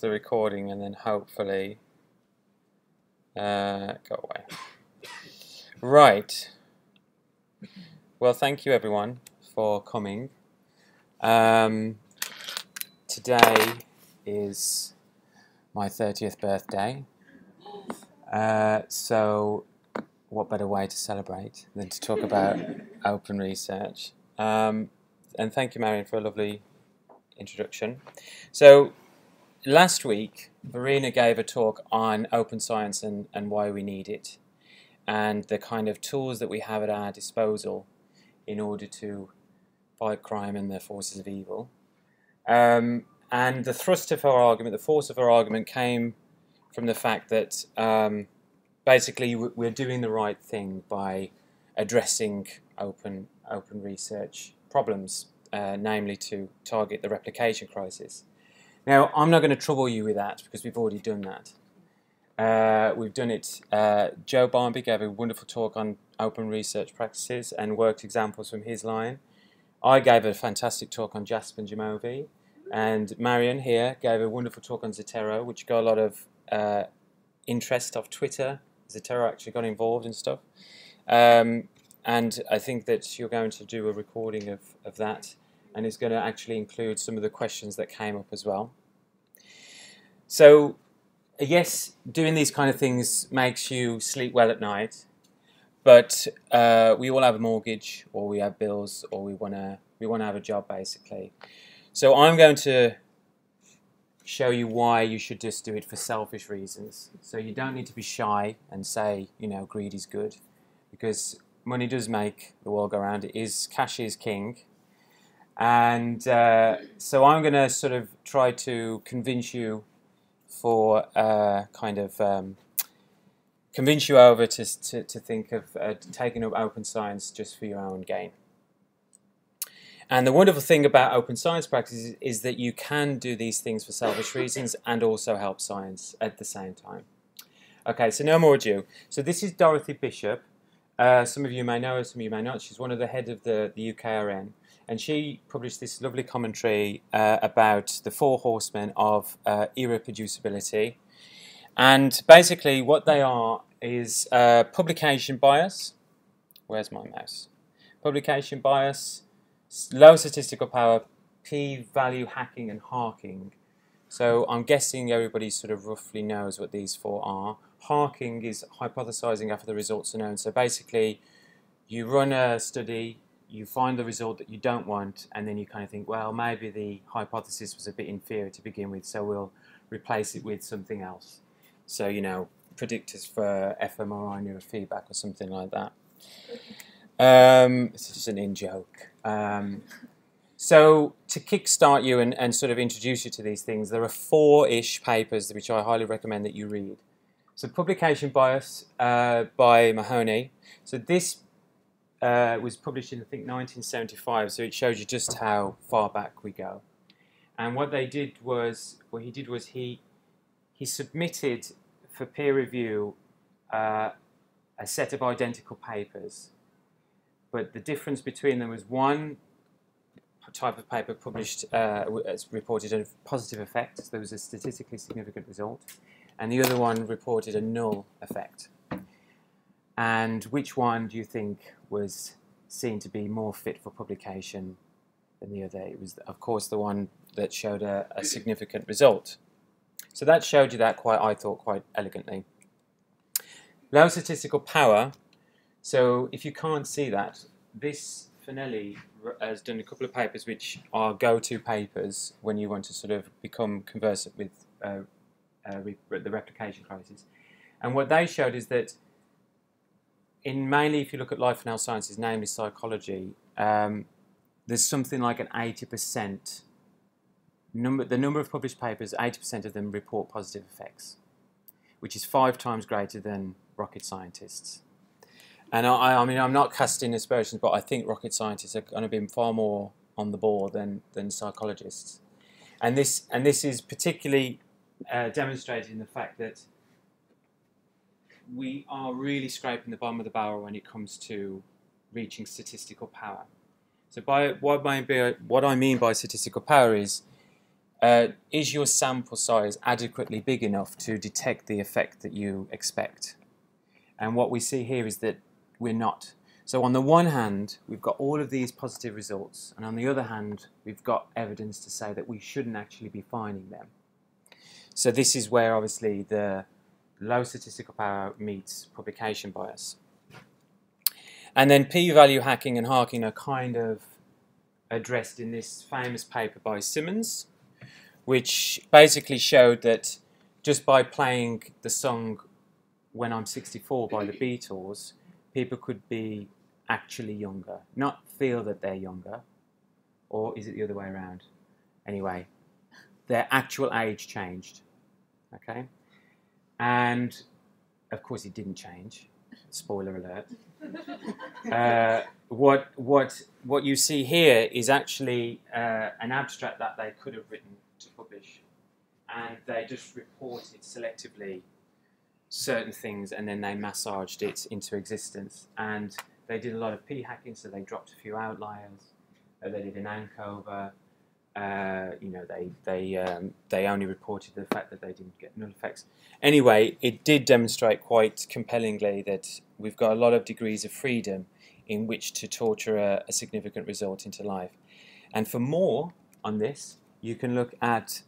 the recording and then hopefully uh, go away. Right. Well, thank you everyone for coming. Um, today is my 30th birthday. Uh, so, what better way to celebrate than to talk about open research? Um, and thank you, Marion, for a lovely introduction. So, last week, Verena gave a talk on open science and, and why we need it, and the kind of tools that we have at our disposal in order to fight crime and the forces of evil. Um, and the thrust of her argument, the force of her argument, came from the fact that um, basically we're doing the right thing by addressing open open research problems, uh, namely to target the replication crisis. Now, I'm not going to trouble you with that because we've already done that. Uh, we've done it. Uh, Joe Barmby gave a wonderful talk on open research practices and worked examples from his line. I gave a fantastic talk on JASP and Jamovi, and Marion here gave a wonderful talk on Zotero, which got a lot of uh, interest off Twitter. Zotero actually got involved and stuff. Um, and I think that you're going to do a recording of, of that, and is going to actually include some of the questions that came up as well. So, yes, doing these kind of things makes you sleep well at night, but uh, we all have a mortgage, or we have bills, or we want to we want to have a job, basically. So I'm going to show you why you should just do it for selfish reasons. So you don't need to be shy and say, you know, greed is good, because money does make the world go round. It is cash is king, and uh, so I'm going to sort of try to convince you for uh, kind of um, convince you over to to, to think of uh, taking up open science just for your own gain. And the wonderful thing about open science practices is that you can do these things for selfish reasons and also help science at the same time. Okay, so no more ado. So this is Dorothy Bishop. Uh, some of you may know her, some of you may not. She's one of the head of the, the UKRN, and she published this lovely commentary uh, about the four horsemen of uh, irreproducibility. And basically, what they are is uh, publication bias. Where's my mouse? Publication bias, low statistical power, p-value hacking, and harking. So I'm guessing everybody sort of roughly knows what these four are harking is hypothesizing after the results are known. So basically, you run a study, you find the result that you don't want, and then you kind of think, well, maybe the hypothesis was a bit inferior to begin with, so we'll replace it with something else. So, you know, predictors for fMRI neurofeedback or something like that. Um, it's just an in joke. Um, so to kickstart you and, and sort of introduce you to these things, there are four-ish papers which I highly recommend that you read. So publication bias uh, by Mahoney. So this uh, was published in I think 1975. So it shows you just how far back we go. And what they did was, what he did was he he submitted for peer review uh, a set of identical papers, but the difference between them was one type of paper published uh, reported a positive effect, so there was a statistically significant result, and the other one reported a null effect. And which one do you think was seen to be more fit for publication than the other? It was, of course, the one that showed a, a significant result. So that showed you that quite, I thought, quite elegantly. Low statistical power. So if you can't see that, this Fanelli has done a couple of papers which are go-to papers when you want to sort of become conversant with uh, uh, the replication crisis. And what they showed is that in mainly if you look at life and health sciences, namely psychology, um, there's something like an 80% number, the number of published papers, 80% of them report positive effects, which is five times greater than rocket scientists. And I, I mean, I'm not casting aspersions, but I think rocket scientists are going to be far more on the ball than, than psychologists. And this, and this is particularly uh, demonstrated in the fact that we are really scraping the bottom of the barrel when it comes to reaching statistical power. So by what by, what I mean by statistical power is uh, is your sample size adequately big enough to detect the effect that you expect? And what we see here is that we're not. So on the one hand, we've got all of these positive results, and on the other hand, we've got evidence to say that we shouldn't actually be finding them. So this is where obviously the low statistical power meets publication bias. And then p-value hacking and harking are kind of addressed in this famous paper by Simmons, which basically showed that just by playing the song When I'm 64 by the Beatles, people could be actually younger, not feel that they're younger, or is it the other way around? Anyway, their actual age changed. Okay, and of course it didn't change. Spoiler alert. Uh, what what what you see here is actually uh, an abstract that they could have written to publish, and they just reported selectively certain things, and then they massaged it into existence. And they did a lot of p hacking, so they dropped a few outliers. Uh, they did an ANCOVA. Uh, you know, they they um, they only reported the fact that they didn't get null effects. Anyway, it did demonstrate quite compellingly that we've got a lot of degrees of freedom in which to torture a, a significant result into life. And for more on this, you can look at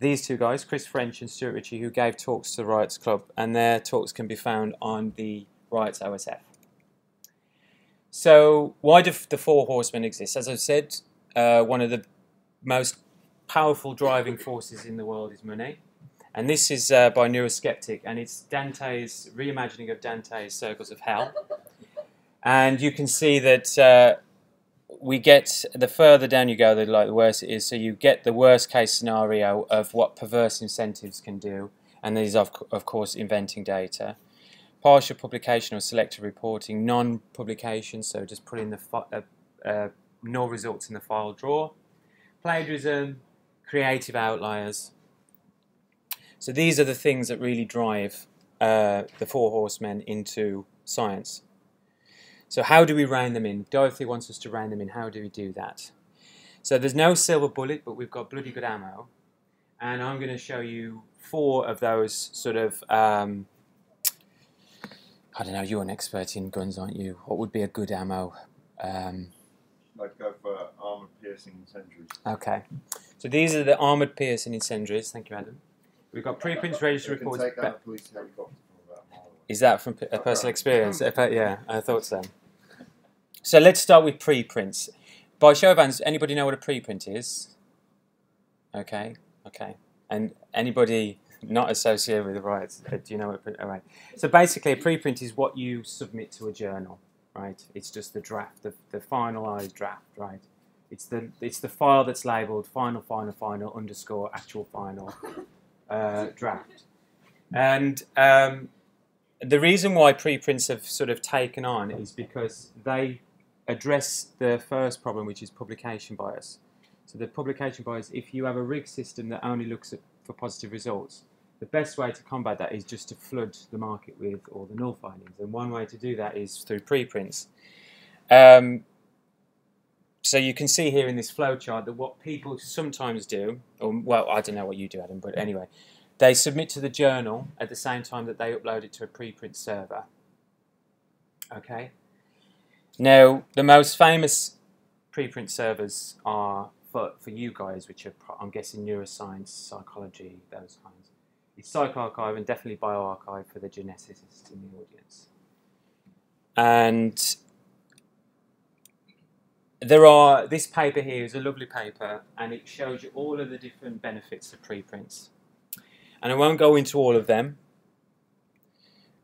these two guys, Chris French and Stuart Ritchie, who gave talks to the Riots Club, and their talks can be found on the Riots OSF. So, why do the Four Horsemen exist? As I've said, uh, one of the most powerful driving forces in the world is money. And this is uh, by Neuroskeptic, and it's Dante's reimagining of Dante's Circles of Hell. And you can see that uh, we get the further down you go, the like the worse it is. So you get the worst case scenario of what perverse incentives can do, and these are of course inventing data partial publication or selective reporting, non-publication, so just putting the uh, uh, no results in the file drawer, plagiarism, creative outliers. So these are the things that really drive uh, the four horsemen into science. So how do we rein them in? Dorothy wants us to rein them in. How do we do that? So there's no silver bullet, but we've got bloody good ammo. And I'm going to show you four of those sort of um, I don't know, you're an expert in guns, aren't you? What would be a good ammo? Um, for armoured piercing incendiaries. Okay. So these are the armoured piercing incendiaries. Thank you, Adam. We've got preprints ready to report. Take out a police helicopter from about a Is that from a personal experience? yeah, I thought so. So let's start with preprints. By show of hands, anybody know what a preprint is? Okay, okay. And anybody not associated with the riots. Uh, do you know what? All right. So basically, a preprint is what you submit to a journal, right? It's just the draft, the, the finalized draft, right? It's the it's the file that's labeled final, final, final underscore actual final uh, draft. And um, the reason why preprints have sort of taken on is because they address the first problem, which is publication bias. So the publication bias, if you have a rig system that only looks at for positive results, the best way to combat that is just to flood the market with all the null findings. And one way to do that is through preprints. Um, so you can see here in this flowchart that what people sometimes do, or well, I don't know what you do, Adam, but anyway, they submit to the journal at the same time that they upload it to a preprint server. Okay. Now, the most famous preprint servers are for, for you guys, which are, I'm guessing, neuroscience, psychology, those kinds it's PsyArXiv and definitely bioRxiv for the geneticists in the audience. And there are, this paper here is a lovely paper and it shows you all of the different benefits of preprints. And I won't go into all of them,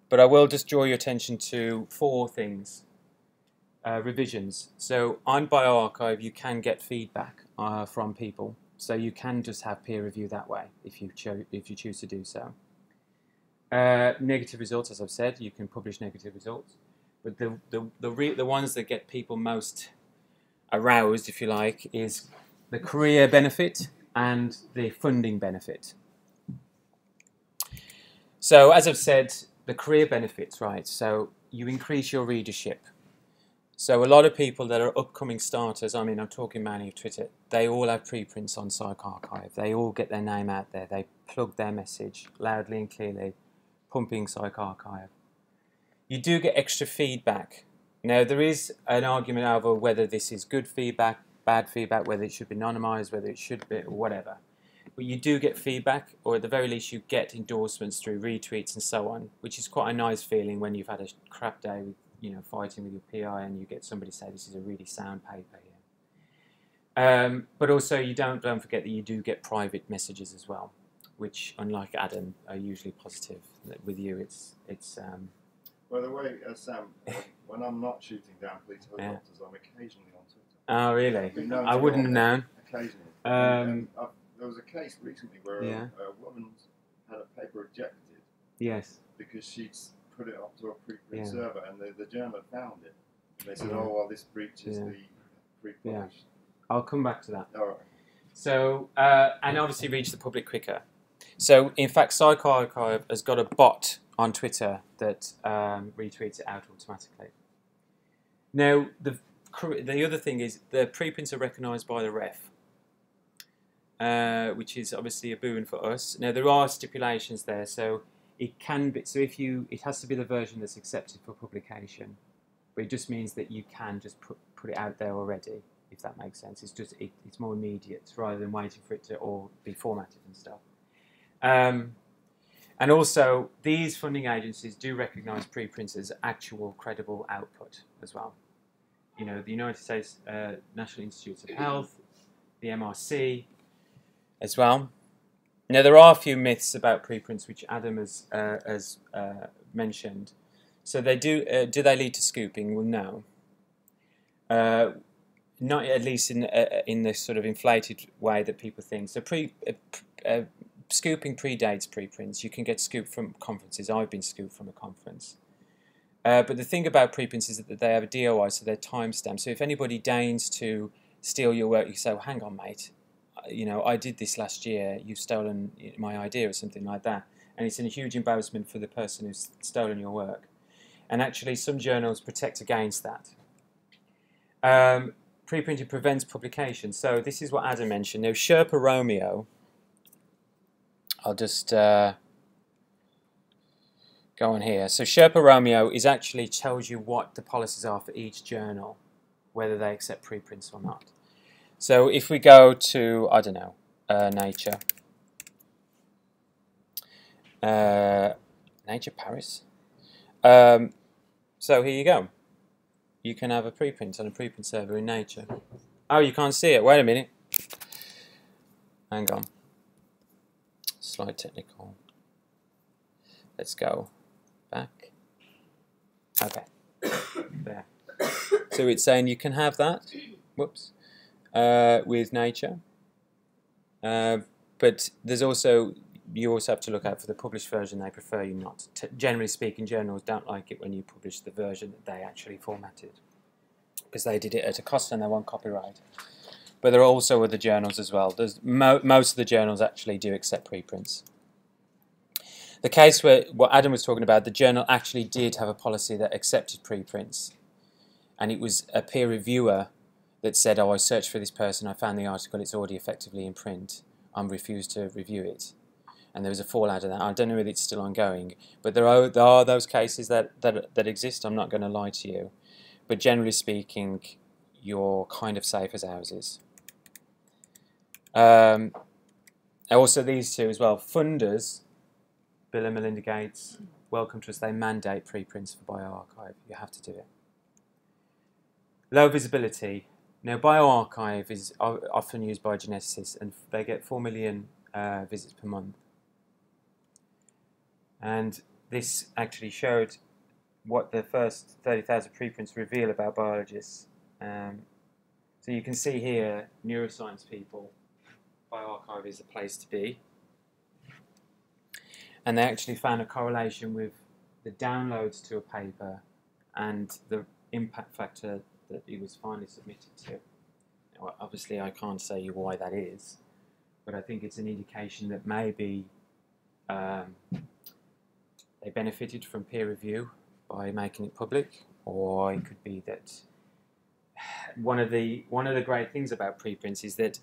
but I will just draw your attention to four things. Uh, revisions. So on bioRxiv you can get feedback uh, from people so you can just have peer review that way if you, if you choose to do so. Uh, negative results, as I've said, you can publish negative results. But the, the, the, the ones that get people most aroused, if you like, is the career benefit and the funding benefit. So as I've said, the career benefits, right? So you increase your readership. So a lot of people that are upcoming starters, I mean, I'm talking mainly of Twitter, they all have preprints on PsyArXiv. They all get their name out there. They plug their message loudly and clearly, pumping PsyArXiv. You do get extra feedback. Now, there is an argument over whether this is good feedback, bad feedback, whether it should be anonymized, whether it should be, whatever. But you do get feedback, or at the very least, you get endorsements through retweets and so on, which is quite a nice feeling when you've had a crap day with you know, fighting with your PI and you get somebody say this is a really sound paper here. Um, but also you don't don't forget that you do get private messages as well, which unlike Adam are usually positive. With you, it's it's. Um, By the way, uh, Sam, when I'm not shooting down police helicopters, yeah. I'm occasionally on Twitter. Oh really? I wouldn't have known. Occasionally. Um, and, and there was a case recently where yeah. a, a woman had a paper ejected. Yes. Because she'd put it onto a preprint yeah. server, and the, the journal found it. And they said. "Oh well, this breaches the pre-published." Yeah. I'll come back to that. All right. So, uh, and obviously reach the public quicker. So, in fact, PsyArXiv has got a bot on Twitter that um, retweets it out automatically. Now, the the other thing is the preprints are recognised by the ref, uh, which is obviously a boon for us. Now, there are stipulations there, so it can be so if you it has to be the version that's accepted for publication but it just means that you can just put, put it out there already if that makes sense it's just it, it's more immediate rather than waiting for it to all be formatted and stuff um, and also these funding agencies do recognize preprints as actual credible output as well you know the united states uh, national institutes of health the mrc as well now, there are a few myths about preprints which Adam has, uh, has uh, mentioned. So they do. Uh, do they lead to scooping? Well, no. Uh, not at least in uh, in this sort of inflated way that people think. So pre uh, scooping predates preprints. You can get scooped from conferences. I've been scooped from a conference. but the thing about preprints is that they have a DOI, so they're timestamped. So if anybody deigns to steal your work, you say, well, "Hang on, mate you know, I did this last year, you've stolen my idea or something like that. And it's a huge embarrassment for the person who's stolen your work. And actually, some journals protect against that. Um, preprinting prevents publication. So this is what Adam mentioned. Now, Sherpa Romeo, I'll just uh, go on here. So Sherpa Romeo is actually tells you what the policies are for each journal, whether they accept preprints or not. So if we go to, I don't know, uh, Nature, uh, Nature Paris. Um, so here you go. You can have a preprint on a preprint server in Nature. Oh, you can't see it. Wait a minute. Hang on. Slight technical. Let's go back. Okay. there. So it's saying you can have that. Whoops uh, with nature. Uh, but there's also you also have to look out for the published version they prefer you not. To, generally speaking, journals don't like it when you publish the version that they actually formatted because they did it at a cost and they want copyright. But there are also other journals as well. Mo most of the journals actually do accept preprints. The case where what Adam was talking about, the journal actually did have a policy that accepted preprints, and it was a peer reviewer that said, oh, I searched for this person, I found the article, it's already effectively in print, I'm refused to review it. And there was a fallout of that. I don't know if it's still ongoing, but there are, there are those cases that, that, that exist, I'm not going to lie to you. But generally speaking, you're kind of safe as houses. Um, also these two as well, funders, Bill and Melinda Gates, Wellcome Trust, they mandate preprints for bioRxiv. You have to do it. Low visibility. Now, bioRxiv is often used by geneticists, and they get 4 million uh, visits per month. And this actually showed what the first 30,000 preprints reveal about biologists. Um, so you can see here, neuroscience people, bioRxiv is the place to be. And they actually found a correlation with the downloads to a paper and the impact factor that it was finally submitted to. Now, obviously, I can't say why that is, but I think it's an indication that maybe um, they benefited from peer review by making it public, or it could be that one of the one of the great things about preprints is that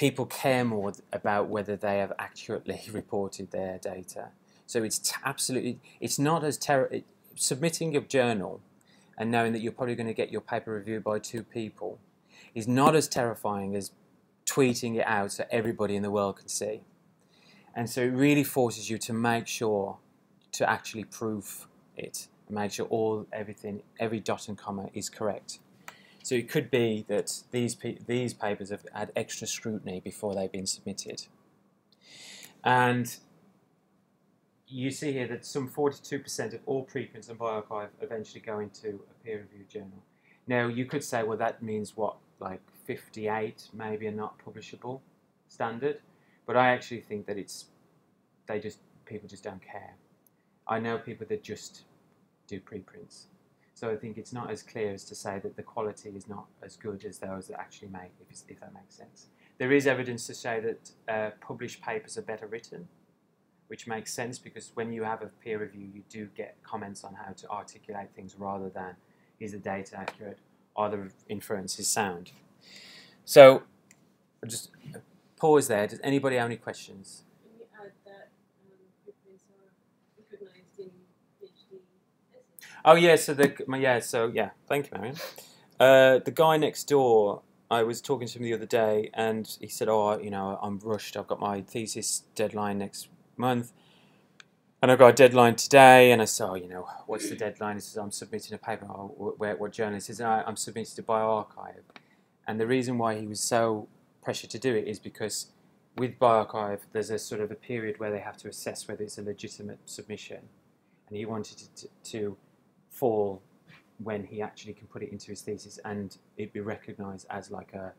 people care more about whether they have accurately reported their data. So it's t- absolutely it's not as ter- submitting your journal and knowing that you're probably going to get your paper reviewed by two people is not as terrifying as tweeting it out so everybody in the world can see. And so it really forces you to make sure to actually prove it make sure all everything every dot and comma is correct. So it could be that these these papers have had extra scrutiny before they've been submitted. And you see here that some 42% of all preprints on bioRxiv eventually go into a peer-reviewed journal. Now you could say, well, that means what, like 58 maybe are not publishable standard, but I actually think that it's they just people just don't care. I know people that just do preprints, so I think it's not as clear as to say that the quality is not as good as those that actually make, if, if that makes sense. There is evidence to say that uh, published papers are better written, which makes sense because when you have a peer review, you do get comments on how to articulate things rather than is the data accurate, are the inferences sound. So, I'll just pause there. Does anybody have any questions? Oh yeah, so the yeah, so yeah, thank you, Marion. Uh, the guy next door, I was talking to him the other day, and he said, "Oh, you know, I'm rushed. I've got my thesis deadline next month, and I've got a deadline today." And I said, "Oh, you know, what's the deadline?" He says, "I'm submitting a paper. Oh, where, what journal?" He "I'm submitting to bioRxiv." And the reason why he was so pressured to do it is because with bioRxiv, there's a sort of a period where they have to assess whether it's a legitimate submission, and he wanted to, to fall when he actually can put it into his thesis and it be recognised as like a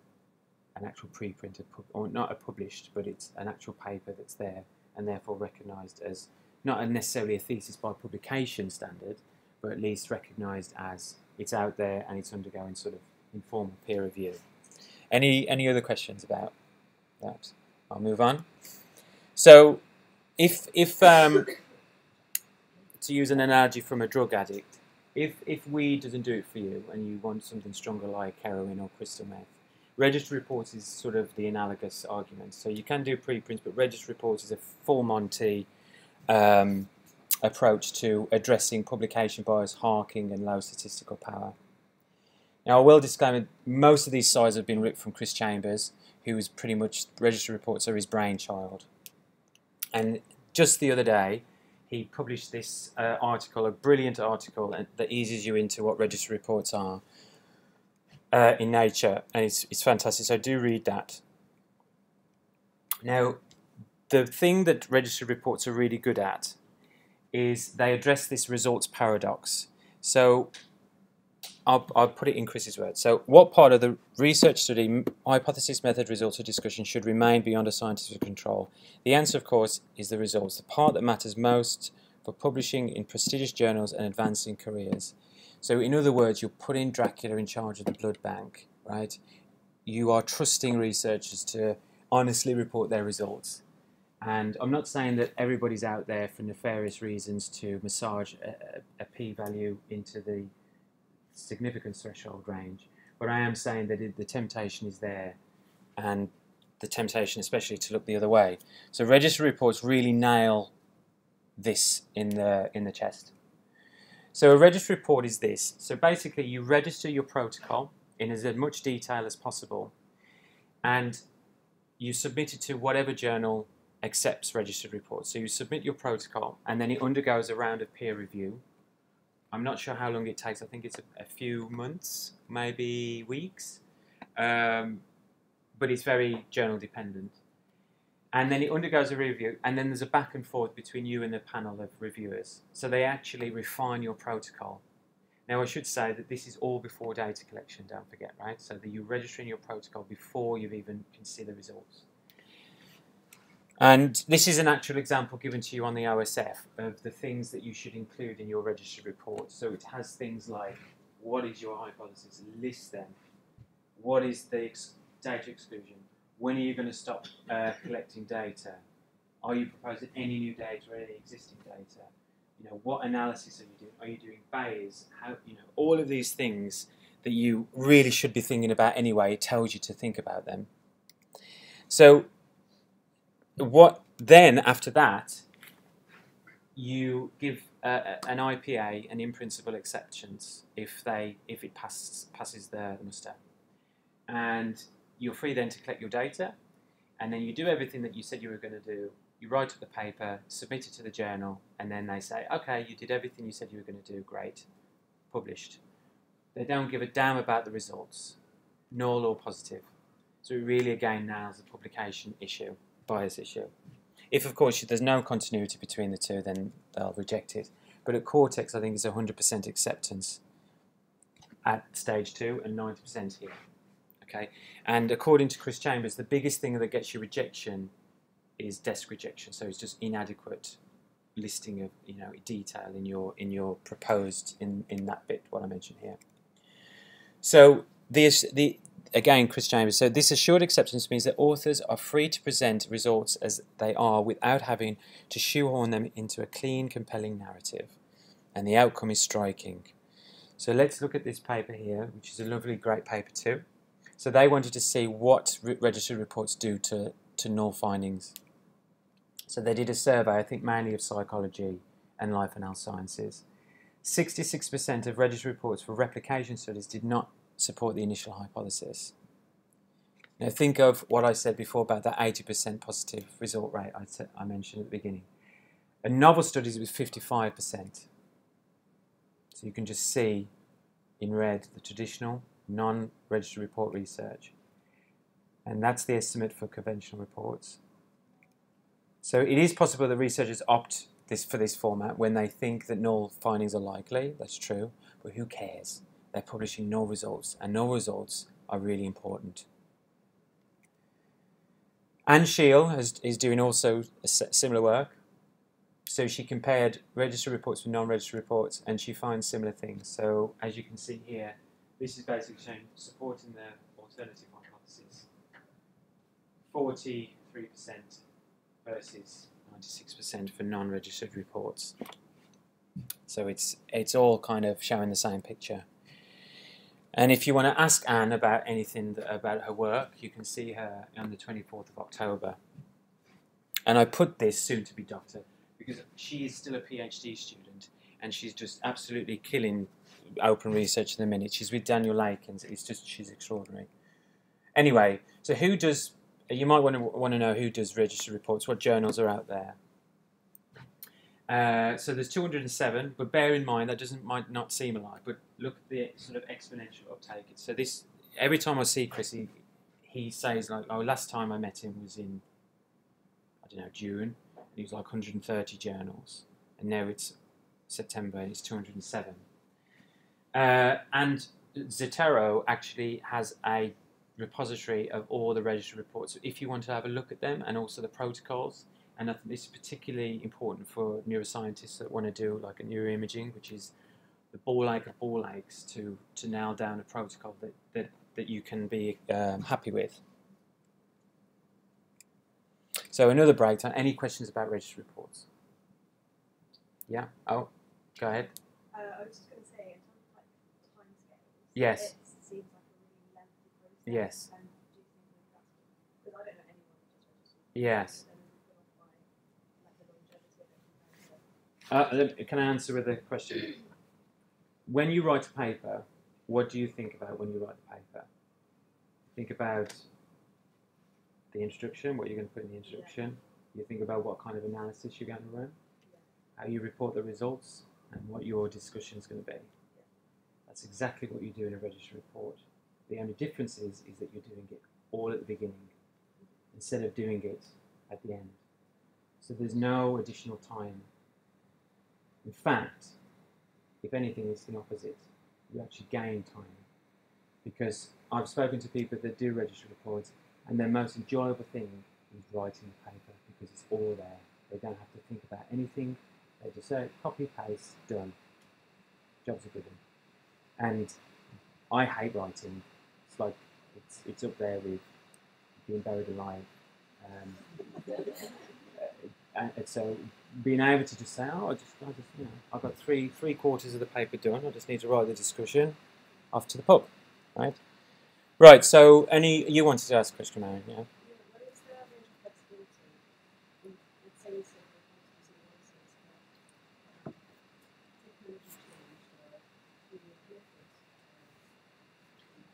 an actual preprint, or not a published, but it's an actual paper that's there and therefore recognised as not necessarily a thesis by publication standard, but at least recognised as it's out there and it's undergoing sort of informal peer review. Any any other questions about that? I'll move on. So, if if um, to use an analogy from a drug addict, if, if weed doesn't do it for you and you want something stronger like heroin or crystal meth, register reports is sort of the analogous argument. So you can do preprints, but register reports is a full Monty um, approach to addressing publication bias, harking, and low statistical power. Now, I will disclaim most of these slides have been ripped from Chris Chambers, who was pretty much register reports are his brainchild. And just the other day, he published this uh, article, a brilliant article that eases you into what registry reports are uh, in Nature, and it's, it's fantastic. So do read that. Now, the thing that registry reports are really good at is they address this results paradox. So I'll, I'll put it in Chris's words. So, what part of the research study, hypothesis, method, results, or discussion should remain beyond a scientific control? The answer, of course, is the results, the part that matters most for publishing in prestigious journals and advancing careers. So, in other words, you're putting Dracula in charge of the blood bank, right? You are trusting researchers to honestly report their results. And I'm not saying that everybody's out there for nefarious reasons to massage a, a, a p value into the significance threshold range. But I am saying that it, the temptation is there, and the temptation especially to look the other way. So registry reports really nail this in the in the chest. So a registry report is this. So basically, you register your protocol in as much detail as possible, and you submit it to whatever journal accepts registered reports. So you submit your protocol, and then it undergoes a round of peer review I'm not sure how long it takes. I think it's a, a few months, maybe weeks. Um, but it's very journal dependent. And then it undergoes a review, and then there's a back and forth between you and the panel of reviewers. So they actually refine your protocol. Now, I should say that this is all before data collection, don't forget, right? So that you're registering your protocol before you've even can see the results. And this is an actual example given to you on the OSF of the things that you should include in your registered report. So it has things like what is your hypothesis, list them, what is the ex data exclusion, when are you going to stop uh, collecting data, are you proposing any new data or any existing data, you know, what analysis are you doing, are you doing Bayes, how, you know, all of these things that you really should be thinking about anyway. It tells you to think about them. So, what then after that, you give uh, an IPA an in principle acceptance if they if it passes passes the muster, and you're free then to collect your data, and then you do everything that you said you were going to do. You write up the paper, submit it to the journal, and then they say, okay, you did everything you said you were going to do. Great, published. They don't give a damn about the results, null or positive. So it really again nails the publication issue, bias issue. If, of course, there's no continuity between the two, then they'll reject it. But at Cortex, I think it's 100% acceptance at stage two and 90% here. Okay, and according to Chris Chambers, the biggest thing that gets you rejection is desk rejection. So it's just inadequate listing of you know detail in your in your proposed in in that bit what I mentioned here. So the the again, Chris Chambers. So this assured acceptance means that authors are free to present results as they are without having to shoehorn them into a clean, compelling narrative. And the outcome is striking. So let's look at this paper here, which is a lovely, great paper too. So they wanted to see what re registered reports do to, to null findings. So they did a survey, I think mainly of psychology and life and health sciences. 66% of registered reports for replication studies did not support the initial hypothesis. Now think of what I said before about that 80% positive result rate I, I mentioned at the beginning. A novel studies was 55%. So you can just see in red the traditional non-registered report research. And that's the estimate for conventional reports. So it is possible that researchers opt this for this format when they think that null findings are likely. That's true, but who cares? They're publishing no results, and no results are really important. Anne Scheel is, is doing also similar work. So she compared registered reports with non-registered reports, and she finds similar things. So as you can see here, this is basically showing supporting the alternative hypothesis. 43% versus 96% for non-registered reports. So it's it's all kind of showing the same picture. And if you want to ask Anne about anything that, about her work, you can see her on the 24th of October. And I put this soon to be doctor because she is still a PhD student and she's just absolutely killing open research at the minute. She's with Daniel Lake and it's just, she's extraordinary. Anyway, so who does, you might want to, want to know who does registered reports, what journals are out there. Uh, so there's 207, but bear in mind that doesn't might not seem a lot, but look at the sort of exponential uptake. So this every time I see Chris, he, he says like, "Oh, last time I met him was in I don't know June, and he was like 130 journals, and now it's September and it's 207." Uh, and Zotero actually has a repository of all the registered reports. So if you want to have a look at them and also the protocols, and I think this is particularly important for neuroscientists that want to do like a neuroimaging, which is the ball ache of ball aches, to, to nail down a protocol that, that, that you can be um, happy with. So another breakdown. Any questions about registered reports? Yeah? Oh, go ahead. Uh, I was just going to say, in terms of like time scales, yes. it seems like a really lengthy process. Yes. And do you think that that's because I don't know anyone who just registered. Yes. Uh, can I answer with a question? When you write a paper, what do you think about when you write the paper? Think about the introduction, what you're going to put in the introduction. You think about what kind of analysis you're going to run, how you report the results, and what your discussion is going to be. That's exactly what you do in a registered report. The only difference is, is that you're doing it all at the beginning instead of doing it at the end. So there's no additional time in fact, if anything, it's the opposite. You actually gain time. Because I've spoken to people that do register reports, and their most enjoyable thing is writing the paper because it's all there. They don't have to think about anything. They just say, copy, paste, done. Jobs are good. And I hate writing. It's like, it's, it's up there with being buried alive. Um, and so being able to just say, oh, I just, I just, you know, I've got three three quarters of the paper done. I just need to write the discussion. off to the pub, right? Right. So, any you wanted to ask a question, Marion? Yeah.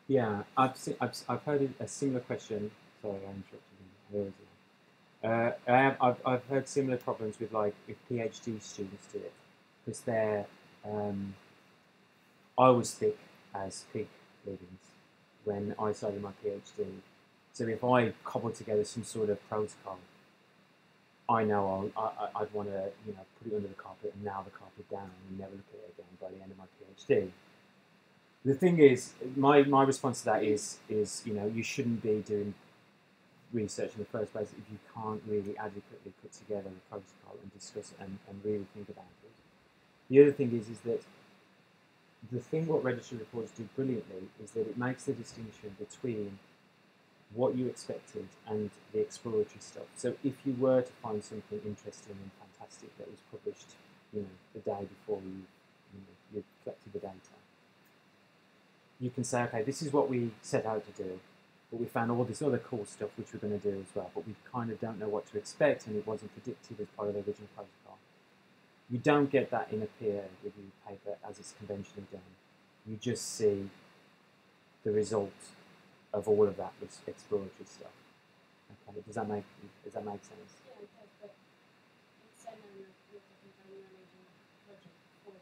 Yeah, I've, I've, I've heard a similar question. Sorry, I interrupted you. Uh, I have, I've, I've heard similar problems with like if PhD students do it because they're. Um, I was thick as pig livings when I started my PhD. So if I cobble together some sort of protocol, I know I'll, I, I'd want to you know put it under the carpet and nail the carpet down and never look at it again by the end of my PhD the thing is, my, my response to that is is you know you shouldn't be doing research in the first place if you can't really adequately put together a protocol and discuss and, and really think about it. The other thing is is that the thing what registry reports do brilliantly is that it makes the distinction between what you expected and the exploratory stuff. So if you were to find something interesting and fantastic that was published, you know, the day before you you, know, you collected the data, you can say, okay, this is what we set out to do, but we found all this other cool stuff which we're going to do as well, but we kind of don't know what to expect, and it wasn't predicted as part of the original protocol. You don't get that in a peer review paper as it's conventionally done. You just see the result of all of that exploratory stuff. Okay, does that make does that make sense? Yeah, it does, but let's say I'm looking at a managing project for you,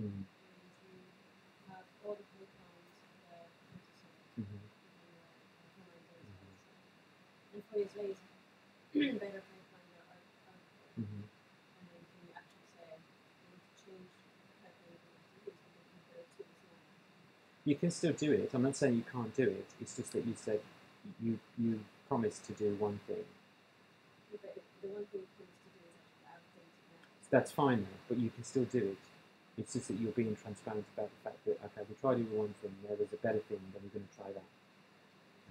Mm-hmm. and you have all the compounds that are necessary. Mm-hmm. And four better pipeline are out Mm-hmm. and then can you actually say you want to change the pipeline you want to use and then compare it to this now? You can still do it. I'm not saying you can't do it. It's just that you said you you promised to do one thing. Yeah, the one thing you promised to do is actually outdated now. That's fine, though, but you can still do it. It's just that you're being transparent about the fact that okay, we tried to do one thing, there was a better thing, then we're going to try that.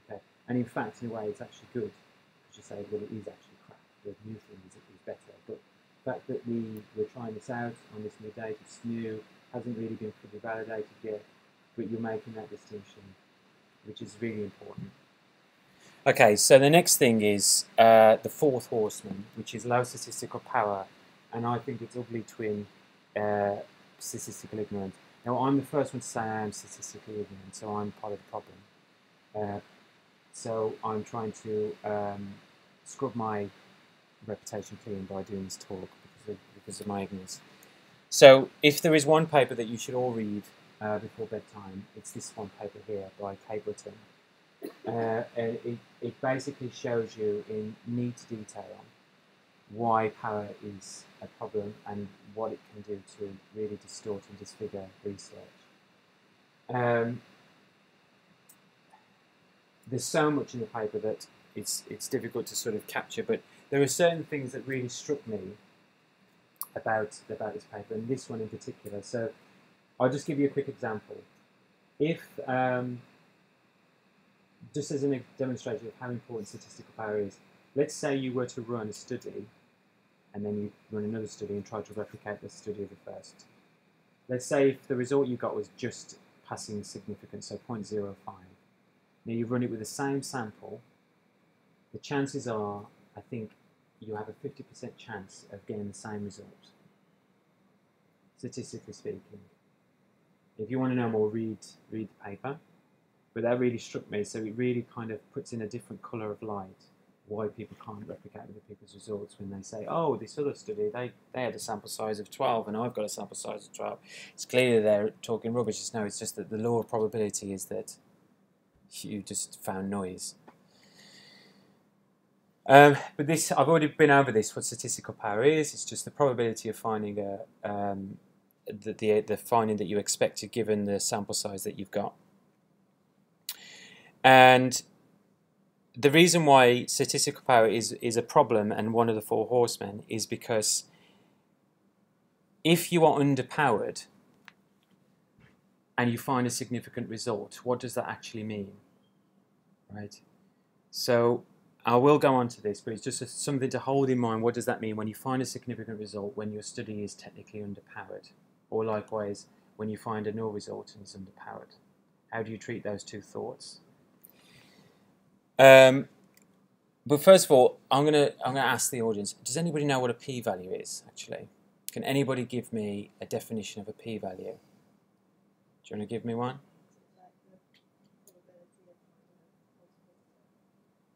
Okay, and in fact, in a way, it's actually good you say, well, it is actually crap. The new thing is, is better, but the fact that we we're trying this out on this new data, it's new, hasn't really been fully validated yet, but you're making that distinction, which is really important. Okay, so the next thing is uh, the fourth horseman, which is low statistical power, and I think it's ugly twin uh, statistical ignorance. Now, I'm the first one to say I am statistically ignorant, so I'm part of the problem. Uh, so I'm trying to um, scrub my reputation clean by doing this talk because of, because of my ignorance. So, if there is one paper that you should all read uh, before bedtime, it's this one paper here by Kate Button. Uh, it, it basically shows you in neat detail why power is a problem and what it can do to really distort and disfigure research. Um, there's so much in the paper that it's it's difficult to sort of capture, but there are certain things that really struck me about about this paper, and this one in particular. So I'll just give you a quick example. If um, just as a demonstration of how important statistical power is, let's say you were to run a study and then you run another study and try to replicate the study of the first. Let's say if the result you got was just passing significance, so 0.05. Now you run it with the same sample, the chances are, I think, you have a 50% chance of getting the same result, statistically speaking. If you want to know more, read, read the paper. But that really struck me, so it really kind of puts in a different colour of light why people can't replicate other people's results when they say, oh, this other study, they, they had a sample size of 12 and I've got a sample size of 12. It's clearly they're talking rubbish. It's, no, it's just that the law of probability is that you just found noise. Um, but this, I've already been over this, what statistical power is. It's just the probability of finding a, um, the, the, the finding that you expected given the sample size that you've got. And the reason why statistical power is, is a problem and one of the four horsemen is because if you are underpowered and you find a significant result, what does that actually mean? Right? So I will go on to this, but it's just something to hold in mind. What does that mean when you find a significant result when your study is technically underpowered? Or likewise, when you find a null result and it's underpowered? How do you treat those two thoughts? Um, but first of all, I'm gonna I'm gonna ask the audience. Does anybody know what a p-value is? Actually, can anybody give me a definition of a p-value? Do you want to give me one?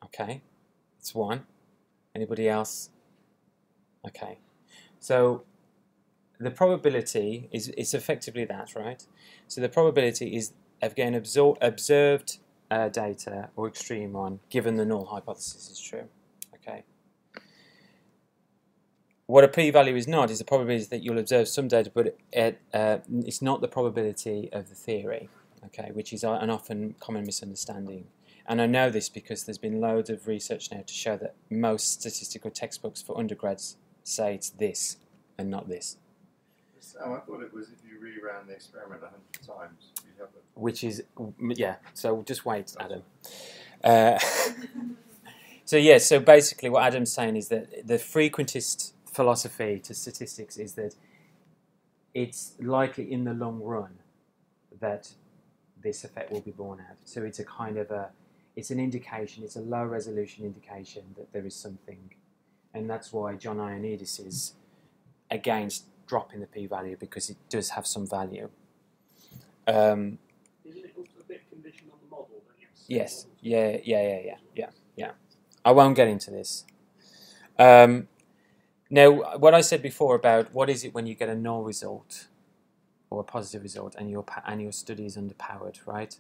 Okay, it's one. Anybody else? Okay, so the probability is it's effectively that, right? So the probability is of getting observed uh, data or extreme one, given the null hypothesis is true. Okay. What a p-value is not is the probability that you'll observe some data, but it, uh, it's not the probability of the theory, okay, which is an often common misunderstanding. And I know this because there's been loads of research now to show that most statistical textbooks for undergrads say it's this and not this. Oh, I thought it was if you reran the experiment a hundred times, you'd have a... Which is, yeah, so just wait, Adam. Uh, so, yeah, so basically what Adam's saying is that the frequentist philosophy to statistics is that it's likely in the long run that this effect will be borne out. So it's a kind of a, it's an indication, it's a low resolution indication that there is something. And that's why John Ioannidis is against dropping the p-value because it does have some value. Um, Isn't it also a bit conditioned on the model? yes. Yeah, yeah, yeah, yeah, yeah, yeah. I won't get into this. Um, now, what I said before about what is it when you get a null result or a positive result and your and your study is underpowered, right?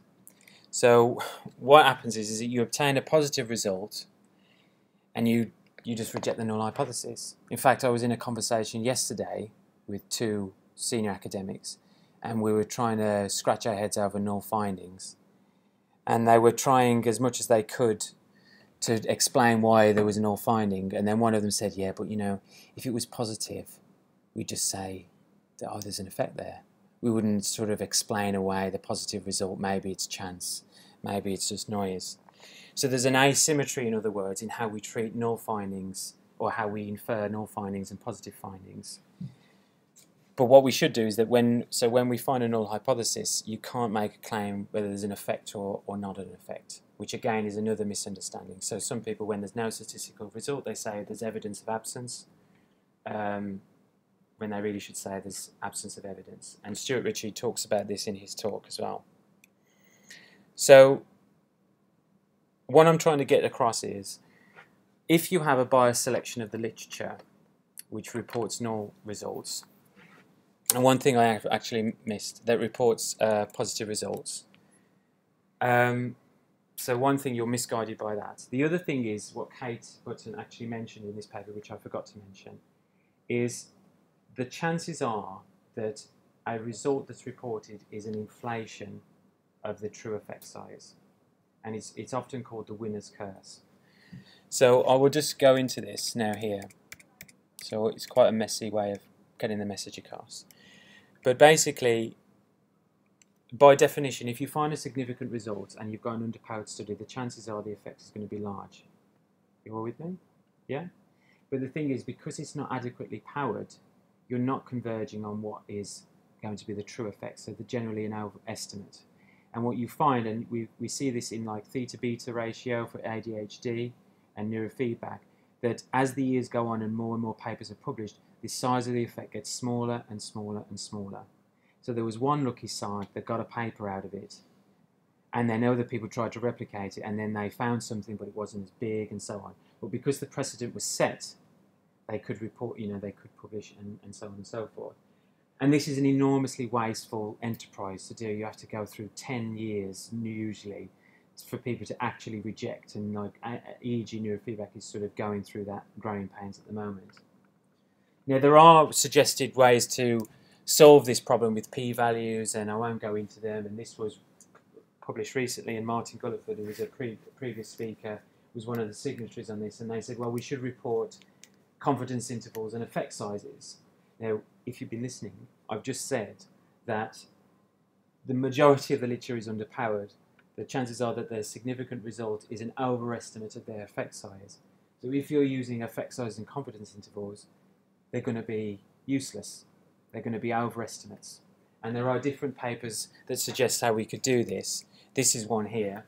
So what happens is, is that you obtain a positive result and you you just reject the null hypothesis. In fact, I was in a conversation yesterday with two senior academics, and we were trying to scratch our heads over null findings. And they were trying as much as they could to explain why there was a null finding. And then one of them said, Yeah, but you know, if it was positive, we'd just say that, oh, there's an effect there. We wouldn't sort of explain away the positive result. Maybe it's chance, maybe it's just noise. So there's an asymmetry, in other words, in how we treat null findings or how we infer null findings and positive findings. But what we should do is that when so when we find a null hypothesis, you can't make a claim whether there's an effect or, or not an effect, which again is another misunderstanding. So some people, when there's no statistical result, they say there's evidence of absence, um, when they really should say there's absence of evidence. And Stuart Ritchie talks about this in his talk as well. So what I'm trying to get across is, if you have a biased selection of the literature, which reports null results, and one thing I actually missed that reports uh, positive results. Um, so one thing you're misguided by that. The other thing is what Kate Button actually mentioned in this paper, which I forgot to mention, is the chances are that a result that's reported is an inflation of the true effect size, and it's it's often called the winner's curse. So I will just go into this now here. So it's quite a messy way of getting the message across. But basically, by definition, if you find a significant result and you've got an underpowered study, the chances are the effect is going to be large. You all with me? Yeah? But the thing is, because it's not adequately powered, you're not converging on what is going to be the true effect, so they're generally an overestimate. And what you find, and we, we see this in like theta beta ratio for ADHD and neurofeedback, that as the years go on and more and more papers are published, the size of the effect gets smaller and smaller and smaller. So there was one lucky side that got a paper out of it, and then other people tried to replicate it, and then they found something, but it wasn't as big, and so on. But because the precedent was set, they could report, you know, they could publish, and, and so on and so forth. And this is an enormously wasteful enterprise to do. You have to go through 10 years, usually, for people to actually reject. And like EEG neurofeedback is sort of going through that growing pains at the moment. Now, there are suggested ways to solve this problem with p-values, and I won't go into them. And this was published recently, and Martin Gulliford, who was a pre previous speaker, was one of the signatories on this, and they said, well, we should report confidence intervals and effect sizes. Now, if you've been listening, I've just said that the majority of the literature is underpowered. The chances are that the significant result is an overestimate of their effect size. So if you're using effect size and confidence intervals, they're going to be useless. They're going to be overestimates. And there are different papers that suggest how we could do this. This is one here,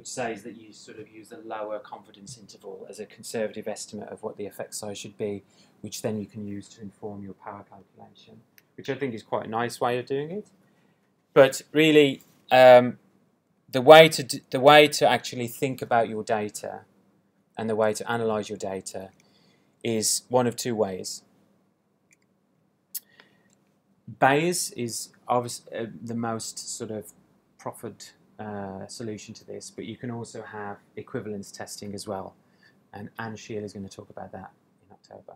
which says that you sort of use a lower confidence interval as a conservative estimate of what the effect size should be, which then you can use to inform your power calculation, which I think is quite a nice way of doing it. But really, um, the way to the way to actually think about your data and the way to analyze your data is one of two ways. Bayes is obviously uh, the most sort of proffered uh, solution to this, but you can also have equivalence testing as well. And Anne Scheel is going to talk about that in October.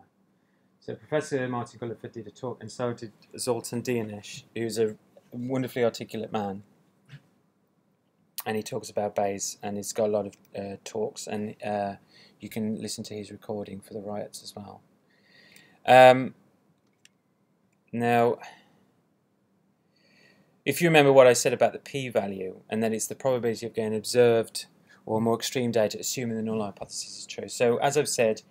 So Professor Martin Gulliford did a talk, and so did Zoltan Dienes, who's a wonderfully articulate man. And he talks about Bayes, and he's got a lot of uh, talks, and uh, you can listen to his recording for the riots as well. Um, now, if you remember what I said about the p-value, and that it's the probability of getting observed or more extreme data, assuming the null hypothesis is true. So, as I've said,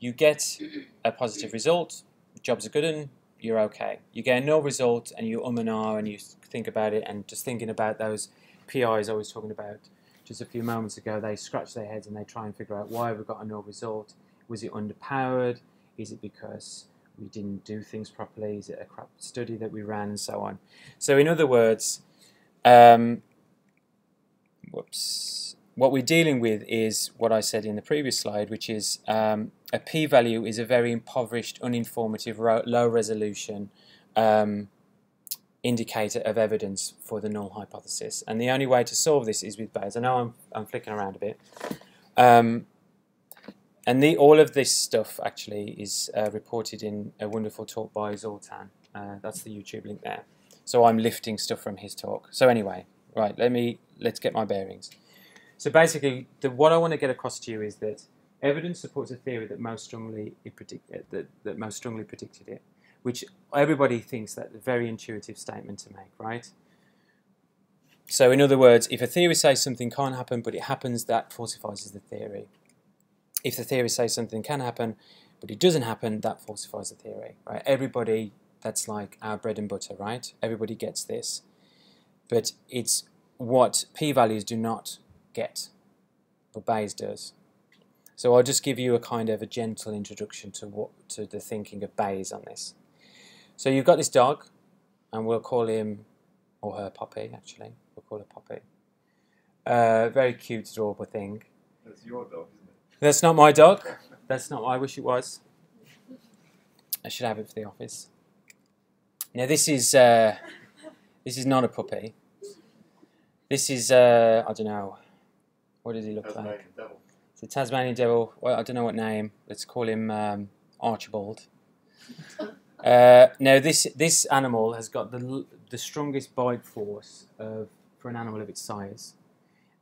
you get a positive result, job's a good one, you're okay. You get a null result, and you um and ah, and you think about it, and just thinking about those PIs I was talking about just a few moments ago, they scratch their heads and they try and figure out why we got a null result. Was it underpowered? Is it because we didn't do things properly? Is it a crap study that we ran, and so on? So, in other words, um, whoops. What we're dealing with is what I said in the previous slide, which is um, a p-value is a very impoverished, uninformative, low resolution um, indicator of evidence for the null hypothesis. And the only way to solve this is with Bayes. I know I'm, I'm flicking around a bit. Um, and the, all of this stuff actually is uh, reported in a wonderful talk by Zoltan. Uh, that's the YouTube link there. So I'm lifting stuff from his talk. So anyway, right, let me let's get my bearings. So basically, the, what I want to get across to you is that evidence supports a theory that most strongly predict, uh, that, that most strongly predicted it, which everybody thinks that's a very intuitive statement to make, right? So in other words, if a theory says something can't happen but it happens, that falsifies the theory. If the theory says something can happen but it doesn't happen, that falsifies the theory, right? Everybody, that's like our bread and butter, right? Everybody gets this. But it's what p-values do not get, but Bayes does. So I'll just give you a kind of a gentle introduction to what to the thinking of Bayes on this. So you've got this dog, and we'll call him or her Poppy. Actually, we'll call her Poppy. Uh, very cute, adorable thing. That's your dog? That's not my dog. That's not. I wish it was. I should have it for the office. Now this is uh, this is not a puppy. This is uh, I don't know. What does he look Tasmanian like? devil. It's a Tasmanian devil. Well, I don't know what name. Let's call him um, Archibald. Uh, now, this this animal has got the l- the strongest bite force of for an animal of its size.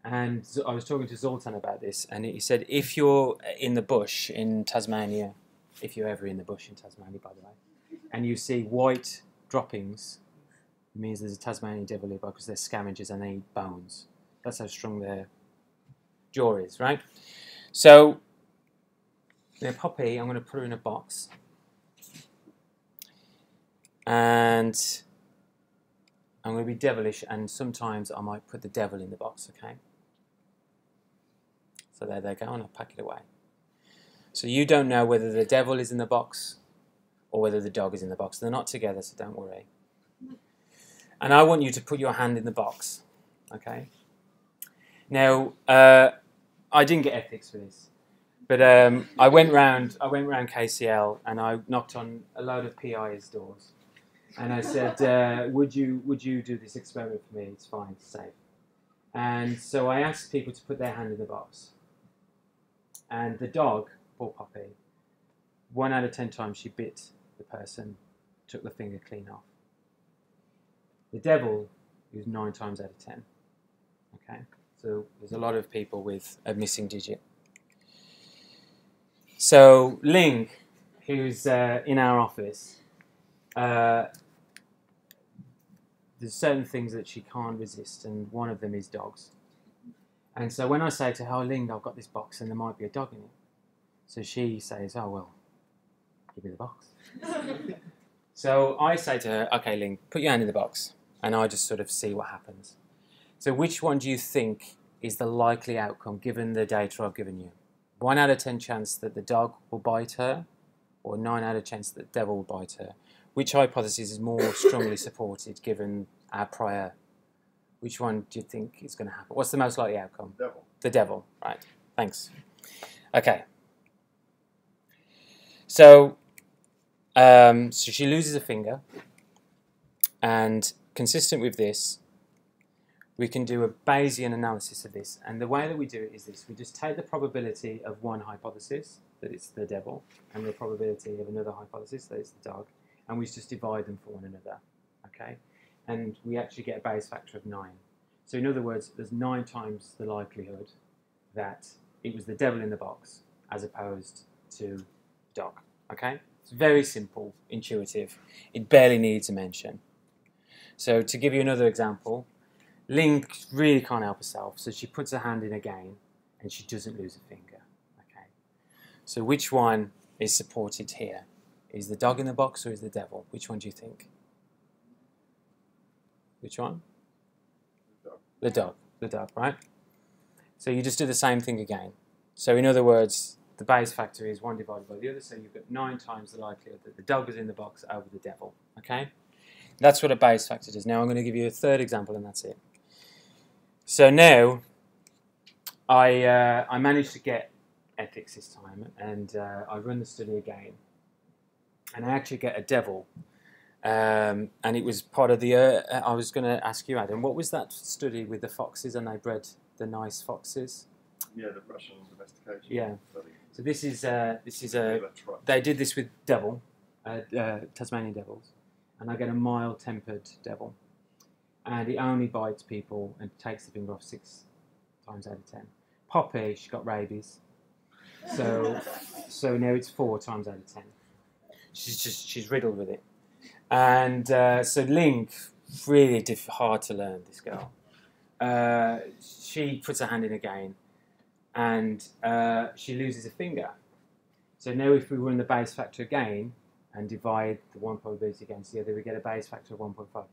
And I was talking to Zoltan about this, and he said if you're in the bush in Tasmania, if you're ever in the bush in Tasmania, by the way, and you see white droppings, it means there's a Tasmanian devil nearby because they're scavengers and they eat bones. That's how strong their jaw is, right? So, now Poppy, I'm going to put her in a box. And I'm going to be devilish, and sometimes I might put the devil in the box, okay? So there they go, and I'll pack it away. So you don't know whether the devil is in the box or whether the dog is in the box. They're not together, so don't worry. And I want you to put your hand in the box, okay? Now, uh, I didn't get ethics for this, but um, I went round. I went round KCL and I knocked on a load of PI's doors, and I said, uh, "Would you would you do this experiment for me? It's fine, it's safe." And so I asked people to put their hand in the box, and the dog, poor puppy, one out of ten times she bit the person, took the finger clean off. The devil is nine times out of ten. Okay. So there's a lot of people with a missing digit. So Ling, who's uh, in our office, uh, there's certain things that she can't resist, and one of them is dogs. And so when I say to her, oh, Ling, I've got this box and there might be a dog in it. So she says, oh, well, give me the box. So I say to her, okay, Ling, put your hand in the box, and I just sort of see what happens. So which one do you think is the likely outcome given the data I've given you? One out of ten chance that the dog will bite her, or nine out of chance that the devil will bite her. Which hypothesis is more strongly supported given our prior? Which one do you think is going to happen? What's the most likely outcome? The devil. The devil, right. Thanks. Okay. So, um, so she loses a finger, and consistent with this, we can do a Bayesian analysis of this. And the way that we do it is this: we just take the probability of one hypothesis that it's the devil, and the probability of another hypothesis that it's the dog, and we just divide them for one another. Okay, and we actually get a Bayes factor of nine. So in other words, there's nine times the likelihood that it was the devil in the box as opposed to dog. Okay? It's very simple, intuitive. It barely needs a mention. So to give you another example, Ling really can't help herself, so she puts her hand in again and she doesn't lose a finger. Okay. So which one is supported here? Is the dog in the box or is the devil? Which one do you think? Which one? The dog. The dog. The dog, right? So you just do the same thing again. So in other words, the Bayes factor is 1 divided by the other, so you've got 9 times the likelihood that the dog is in the box over the devil. Okay? That's what a Bayes factor does. Now I'm going to give you a third example and that's it. So now I, uh, I managed to get ethics this time and uh, I run the study again. And I actually get a devil. Um, and it was part of the. Uh, I was going to ask you, Adam, what was that study with the foxes and they bred the nice foxes? Yeah, the Russian domestication. Yeah. study. So this is uh, this is a. Taylor Truck. They did this with devil, uh, uh, Tasmanian devils, and I get a mild-tempered devil, and it only bites people and takes the finger off six times out of ten. Poppy, she got rabies, so so now it's four times out of ten. She's just she's riddled with it, and uh, so Ling, really diff- hard to learn. This girl, uh, she puts her hand in again, and uh, she loses a finger. So now if we run the Bayes factor again and divide the one probability against the other, we get a Bayes factor of 1.5.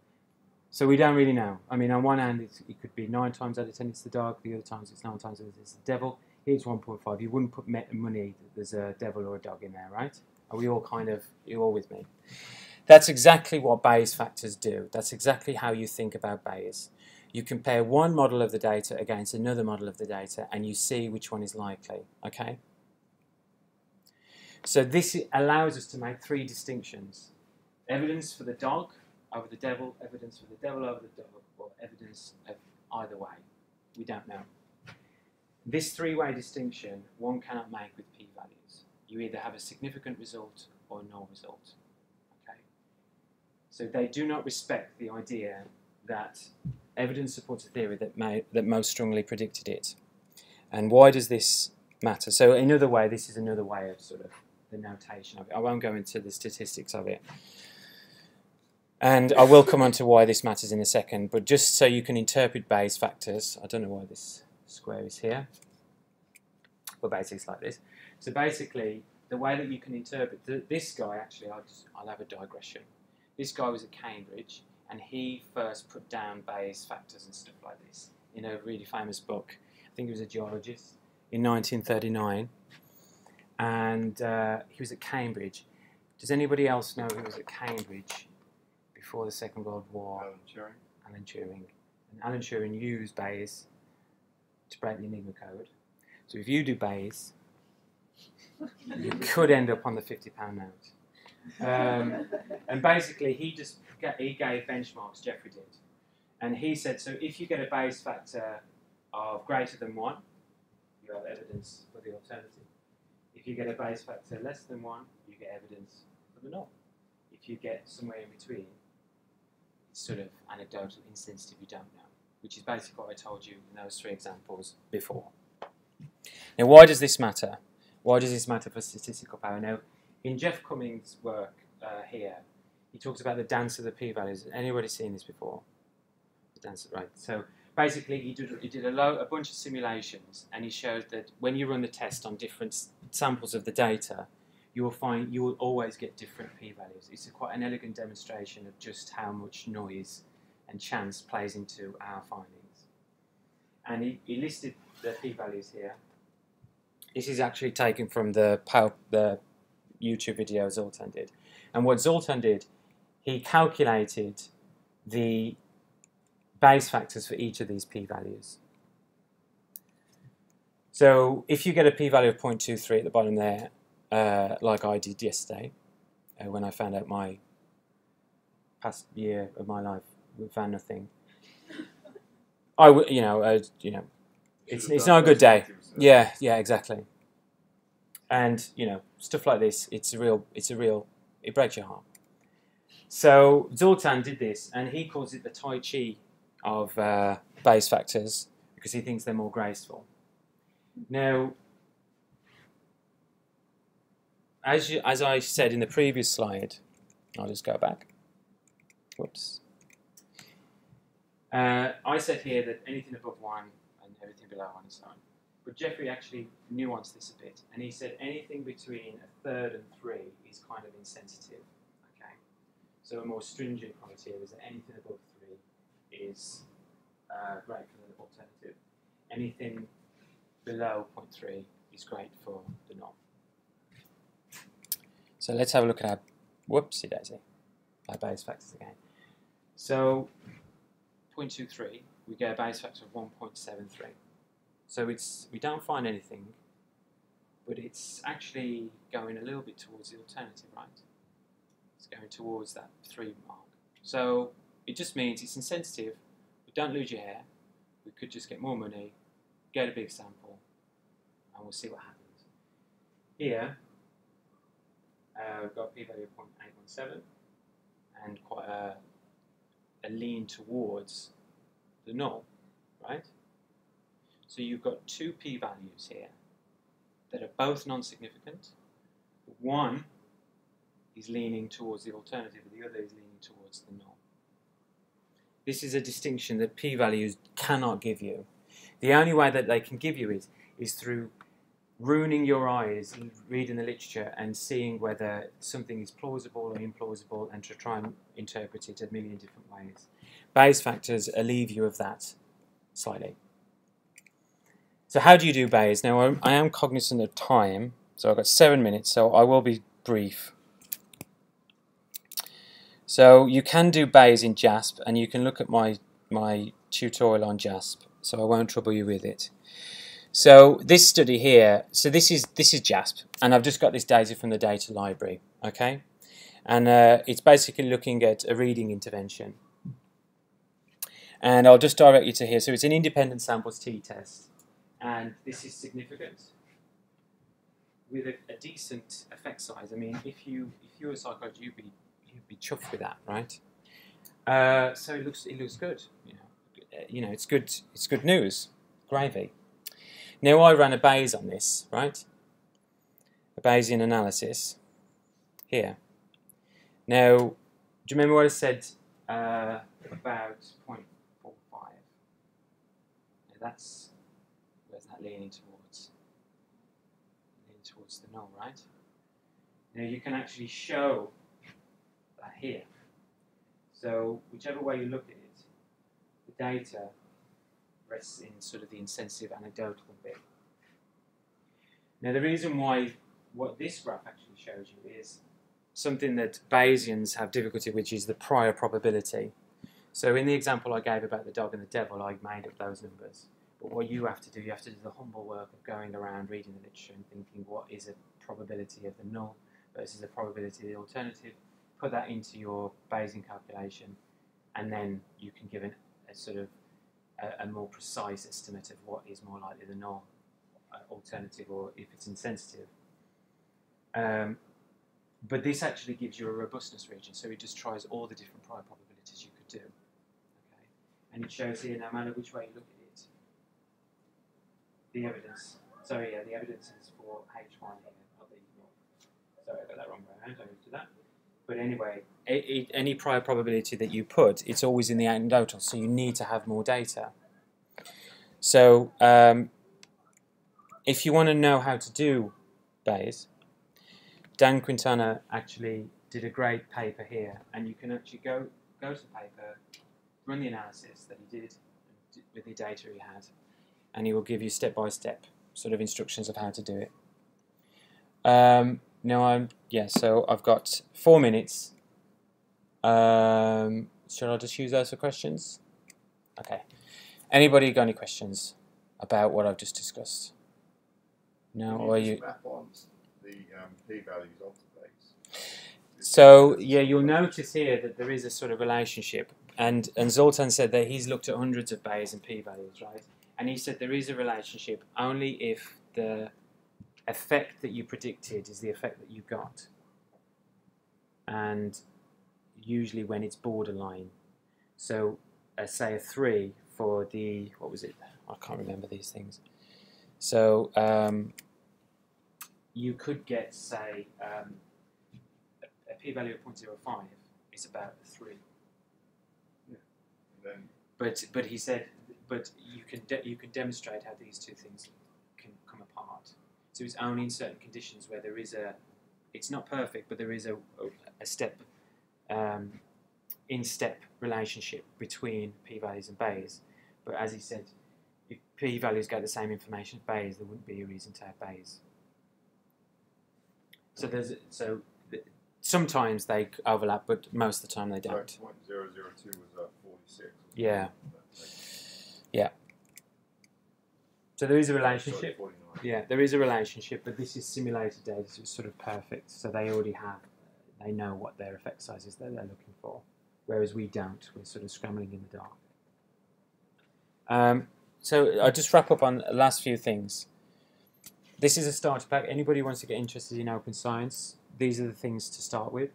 So we don't really know. I mean, on one hand, it's, it could be 9 times out of 10 it's the dog, the other times it's 9 times out of 10 it's the devil. Here's 1.5. You wouldn't put money that there's a devil or a dog in there, right? Are we all kind of, you all with me? That's exactly what Bayes factors do. That's exactly how you think about Bayes. You compare one model of the data against another model of the data and you see which one is likely, okay? So this allows us to make three distinctions. Evidence for the dog over the devil, evidence for the devil over the dog, or evidence of either way. We don't know. This three-way distinction one cannot make with p-values. You either have a significant result or no result. So they do not respect the idea that evidence supports a theory that, may, that most strongly predicted it. And why does this matter? So, another way, this is another way of sort of the notation of it. I won't go into the statistics of it. And I will come on to why this matters in a second, but just so you can interpret Bayes factors, I don't know why this square is here, but basically it's like this. So basically, the way that you can interpret th- this guy, actually, I'll, just, I'll have a digression. This guy was at Cambridge, and he first put down Bayes factors and stuff like this in a really famous book. I think he was a geologist in 1939, and uh, he was at Cambridge. Does anybody else know who was at Cambridge before the Second World War? Alan Turing. Alan Turing. And Alan Turing used Bayes to break the Enigma code. So if you do Bayes, you could end up on the £50 note. Um, and basically, he just he gave benchmarks, Jeffrey did. And he said, so if you get a Bayes factor of greater than 1, you have evidence for the alternative. If you get a Bayes factor less than 1, you get evidence for the null. If you get somewhere in between, it's sort of anecdotal, insensitive, you don't know, which is basically what I told you in those three examples before. Now, why does this matter? Why does this matter for statistical power? Now, in Geoff Cumming's work uh, here, he talks about the dance of the p-values. Has Anybody seen this before? The dance, right? So basically, he did, he did a, a bunch of simulations, and he showed that when you run the test on different samples of the data, you will find you will always get different p-values. It's quite an elegant demonstration of just how much noise and chance plays into our findings. And he, he listed the p-values here. This is actually taken from the, the YouTube video Zoltan did. And what Zoltan did, he calculated the Bayes factors for each of these p-values. So if you get a p-value of 0.23 at the bottom there, uh, like I did yesterday, uh, when I found out my past year of my life we found nothing. I, w- you know, uh, you know, it's it's not a good day. Yeah, yeah, exactly. And you know, stuff like this, it's a real, it's a real, it breaks your heart. So Zoltan did this, and he calls it the Tai Chi of uh, Bayes factors because he thinks they're more graceful. Now, as you, as I said in the previous slide, I'll just go back. Whoops. Uh, I said here that anything above one and everything below one is fine. But Jeffrey actually nuanced this a bit, and he said anything between a third and three is kind of insensitive. Okay, so a more stringent criteria is that anything above three is uh, great for the alternative. Anything below 0.3 is great for the null. So let's have a look at our whoopsie daisy, our Bayes factors again. So 0.23, we get a Bayes factor of 1.73. So it's we don't find anything, but it's actually going a little bit towards the alternative, right? It's going towards that three mark. So it just means it's insensitive. We don't lose your hair. We could just get more money, get a big sample, and we'll see what happens. Here, uh, we've got a p-value of 0.817 and quite a, a lean towards the null, right? So you've got two p-values here that are both non-significant. One is leaning towards the alternative, and the other is leaning towards the null. This is a distinction that p-values cannot give you. The only way that they can give you is, is through ruining your eyes, reading the literature and seeing whether something is plausible or implausible and to try and interpret it a million different ways. Bayes factors relieve you of that slightly. So how do you do Bayes? Now I'm, I am cognizant of time, so I've got seven minutes, so I will be brief. So you can do Bayes in JASP, and you can look at my my tutorial on JASP, so I won't trouble you with it. So this study here, so this is this is JASP, and I've just got this data from the data library, okay? And uh, it's basically looking at a reading intervention. And I'll just direct you to here. So it's an independent samples t-test, and this is significant with a, a decent effect size. I mean, if you if you were a psychologist, you'd be you'd be chuffed with that, right? Uh, so it looks it looks good. You know, Uh, you know, it's good. It's good news. Gravy. Now I ran a Bayes on this, right? A Bayesian analysis here. Now, do you remember what I said uh, about 0.45? Now that's leaning towards? Leaning towards the null, right? Now you can actually show that here. So whichever way you look at it, the data rests in sort of the insensitive anecdotal bit. Now the reason why what this graph actually shows you is something that Bayesians have difficulty with, which is the prior probability. So in the example I gave about the dog and the devil, I made up those numbers. But what you have to do, you have to do the humble work of going around reading the literature and thinking what is a probability of the null versus a probability of the alternative, put that into your Bayesian calculation, and then you can give an, a sort of a, a more precise estimate of what is more likely the null uh, alternative or if it's insensitive. Um, but this actually gives you a robustness region, so it just tries all the different prior probabilities you could do. Okay, and it shows here, no matter which way you look the evidence. Sorry, yeah, the evidence is for H1 here. Sorry, I got that wrong around. I did that. But anyway, any prior probability that you put, it's always in the anecdotal, so you need to have more data. So um, if you want to know how to do Bayes, Dan Quintana actually did a great paper here, and you can actually go go to the paper, run the analysis that he did with the data he had, and he will give you step by step sort of instructions of how to do it. Um, now I'm yeah, so I've got four minutes. Um, should I just use those for questions? Okay. Anybody got any questions about what I've just discussed? No, Can or you? map on the um, p-values onto Bayes. So yeah, you'll notice here that there is a sort of relationship, and and Zoltan said that he's looked at hundreds of Bayes and p-values, right? And he said there is a relationship only if the effect that you predicted is the effect that you got, and usually when it's borderline. So uh, say a three for the what was it? I can't remember these things. So um, you could get say. Um, a p-value of 0.05 is about three. And then But but he said, but you can de- you can demonstrate how these two things can come apart. So it's only in certain conditions where there is a, it's not perfect, but there is a a, step, um, in step relationship between p-values and Bayes. But as he said, if p-values get the same information as Bayes, there wouldn't be a reason to have Bayes. So there's so th- sometimes they overlap, but most of the time they don't. point zero zero two was uh, forty six. Yeah. So there is a relationship. Forty nine. Yeah, there is a relationship, but this is simulated data, so it's sort of perfect. So they already have, they know what their effect size is that they're looking for, whereas we don't. We're sort of scrambling in the dark. Um, so I'll just wrap up on the last few things. This is a starter pack. Anybody who wants to get interested in open science, these are the things to start with.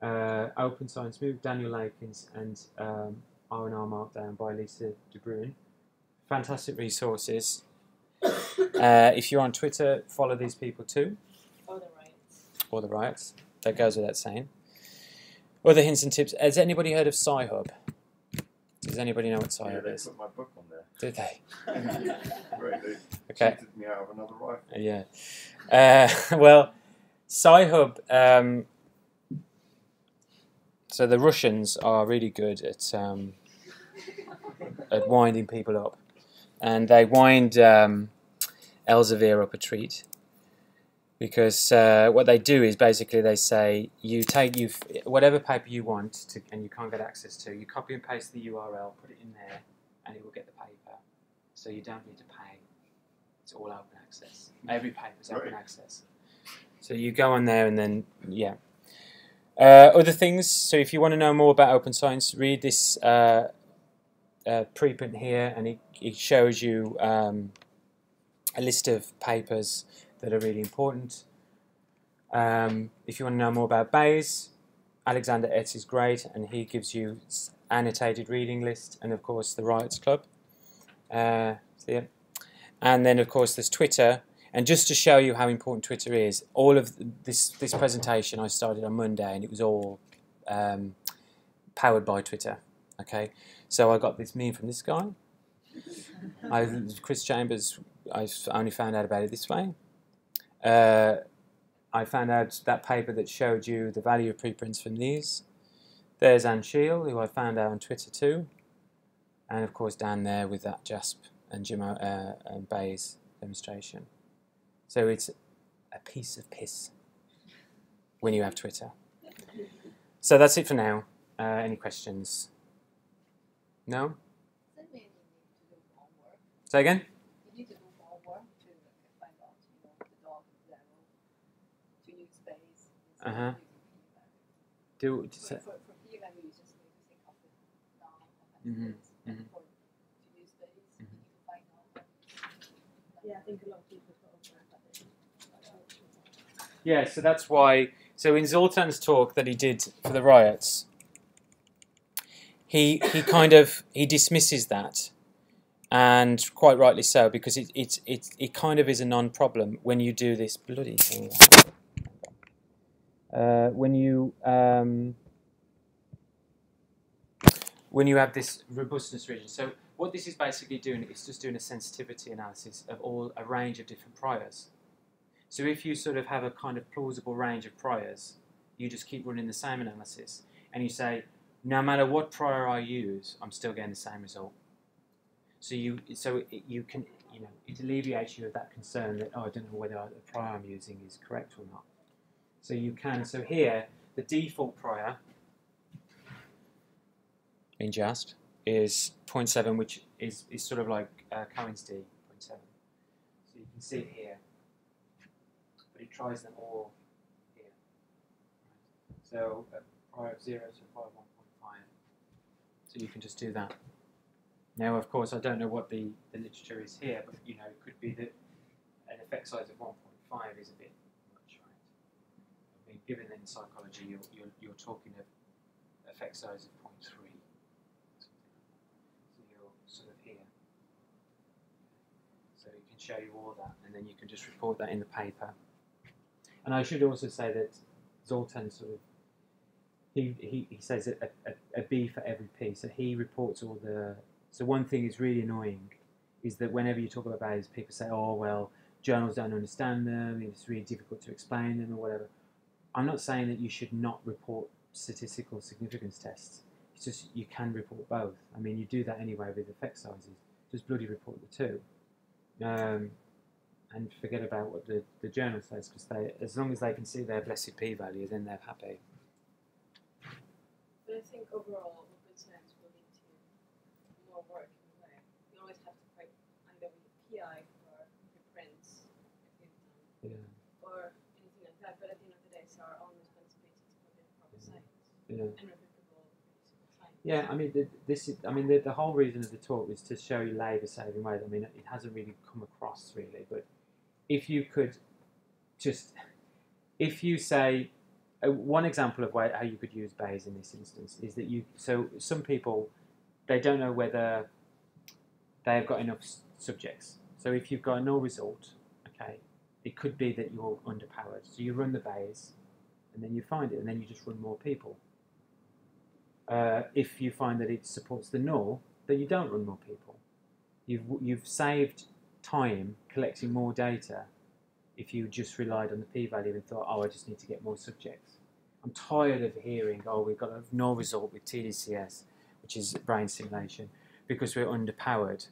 Uh, open Science Move, Daniel Lakens, and um, R&R Markdown by Lisa DeBruine. Fantastic resources. Uh, if you're on Twitter, follow these people too, Or the rights. or the riots. That goes without saying. Other hints and tips. Has anybody heard of Sci-Hub? Does anybody know what Yeah, Sci-Hub they is? put my book on there. Did they? Right, they Okay. cheated me out of another rifle. Yeah. Uh, well, Sci-Hub. Um, so the Russians are really good at um, at winding people up, and they wind um, Elsevier up a treat because uh, what they do is basically they say you take you whatever paper you want to, and you can't get access to, you copy and paste the URL, put it in there, and it will get the paper. So you don't need to pay. It's all open access. Every paper is open Right. access. So you go on there and then yeah. Uh, other things. So if you want to know more about open science, read this uh, uh, preprint here, and it, it shows you um, a list of papers that are really important. Um, if you want to know more about Bayes, Alexander Etz is great, and he gives you annotated reading list, and of course the Riots Club. Uh. And then of course there's Twitter, and just to show you how important Twitter is, all of this this presentation I started on Monday, and it was all um, powered by Twitter. Okay, so I got this meme from this guy. I, Chris Chambers, I only found out about it this way. Uh, I found out that paper that showed you the value of preprints from these. There's Anne Scheel, who I found out on Twitter too. And of course, down there with that JASP and Jim uh, and Bayes demonstration. So it's a piece of piss when you have Twitter. So that's it for now. Uh, any questions? No? Does that mean you need to do more work? Say again? You need to do more work to find out, you know, the dog level, to use space. instead of Uh-huh. using p-value. Do, For, say- for, for p-value, you just need to think of it down and space. Mm-hmm, and for, mm-hmm. to use space, you mm-hmm. need to find out. Yeah, I think a lot of people thought of that. but they- Yeah, so that's why. So in Zoltan's talk that he did for the riots, he he kind of he dismisses that, and quite rightly so because it it it, it kind of is a non-problem when you do this bloody thing. Uh, when you um, when you have this robustness region. So what this is basically doing is just doing a sensitivity analysis of all a range of different priors. So if you sort of have a kind of plausible range of priors, you just keep running the same analysis, and you say, no matter what prior I use, I'm still getting the same result. So you so it, you can you know it alleviates you of that concern that oh I don't know whether the prior I'm using is correct or not. So you can so here the default prior in JASP is 0.7, which is, is sort of like uh, Cohen's D 0.7. So you can see it here, but it tries them all here. So a prior of 0 to prior of 1.5. So you can just do that. Now, of course, I don't know what the, the literature is here, but you know, it could be that an effect size of 1.5 is a bit much, right? I mean, given in psychology, you're, you're, you're talking of effect size of 0.3. So you're sort of here. So can show you all that, and then you can just report that in the paper. And I should also say that Zoltan sort of he, he, he says a, a, a B for every P. So he reports all the. So one thing is really annoying is that whenever you talk about values, people say, oh, well, journals don't understand them, it's really difficult to explain them or whatever. I'm not saying that you should not report statistical significance tests. It's just you can report both. I mean, you do that anyway with effect sizes. Just bloody report the two. Um, and forget about what the, the journal says because they, as long as they can see their blessed p-value, then they're happy. I think overall, open science will lead to more work in a way. You always have to fight either with the PI for you've done, Yeah. or anything like that. But at the end of the day, it's our own responsibility to put in proper science Yeah. and reputable reproducible science. Yeah, I mean, the, this is. I mean, the, the whole reason of the talk was to show you labour saving ways. I mean, it hasn't really come across really, but if you could just, if you say, uh, one example of way, how you could use Bayes in this instance is that you. So some people, they don't know whether they have got enough subjects. So if you've got a null result, okay, it could be that you're underpowered. So you run the Bayes, and then you find it, and then you just run more people. Uh, if you find that it supports the null, then you don't run more people. You've, you've saved time collecting more data if you just relied on the p-value and thought, oh, I just need to get more subjects. I'm tired of hearing, oh, we've got no result with TDCS, which is brain stimulation, because we're underpowered.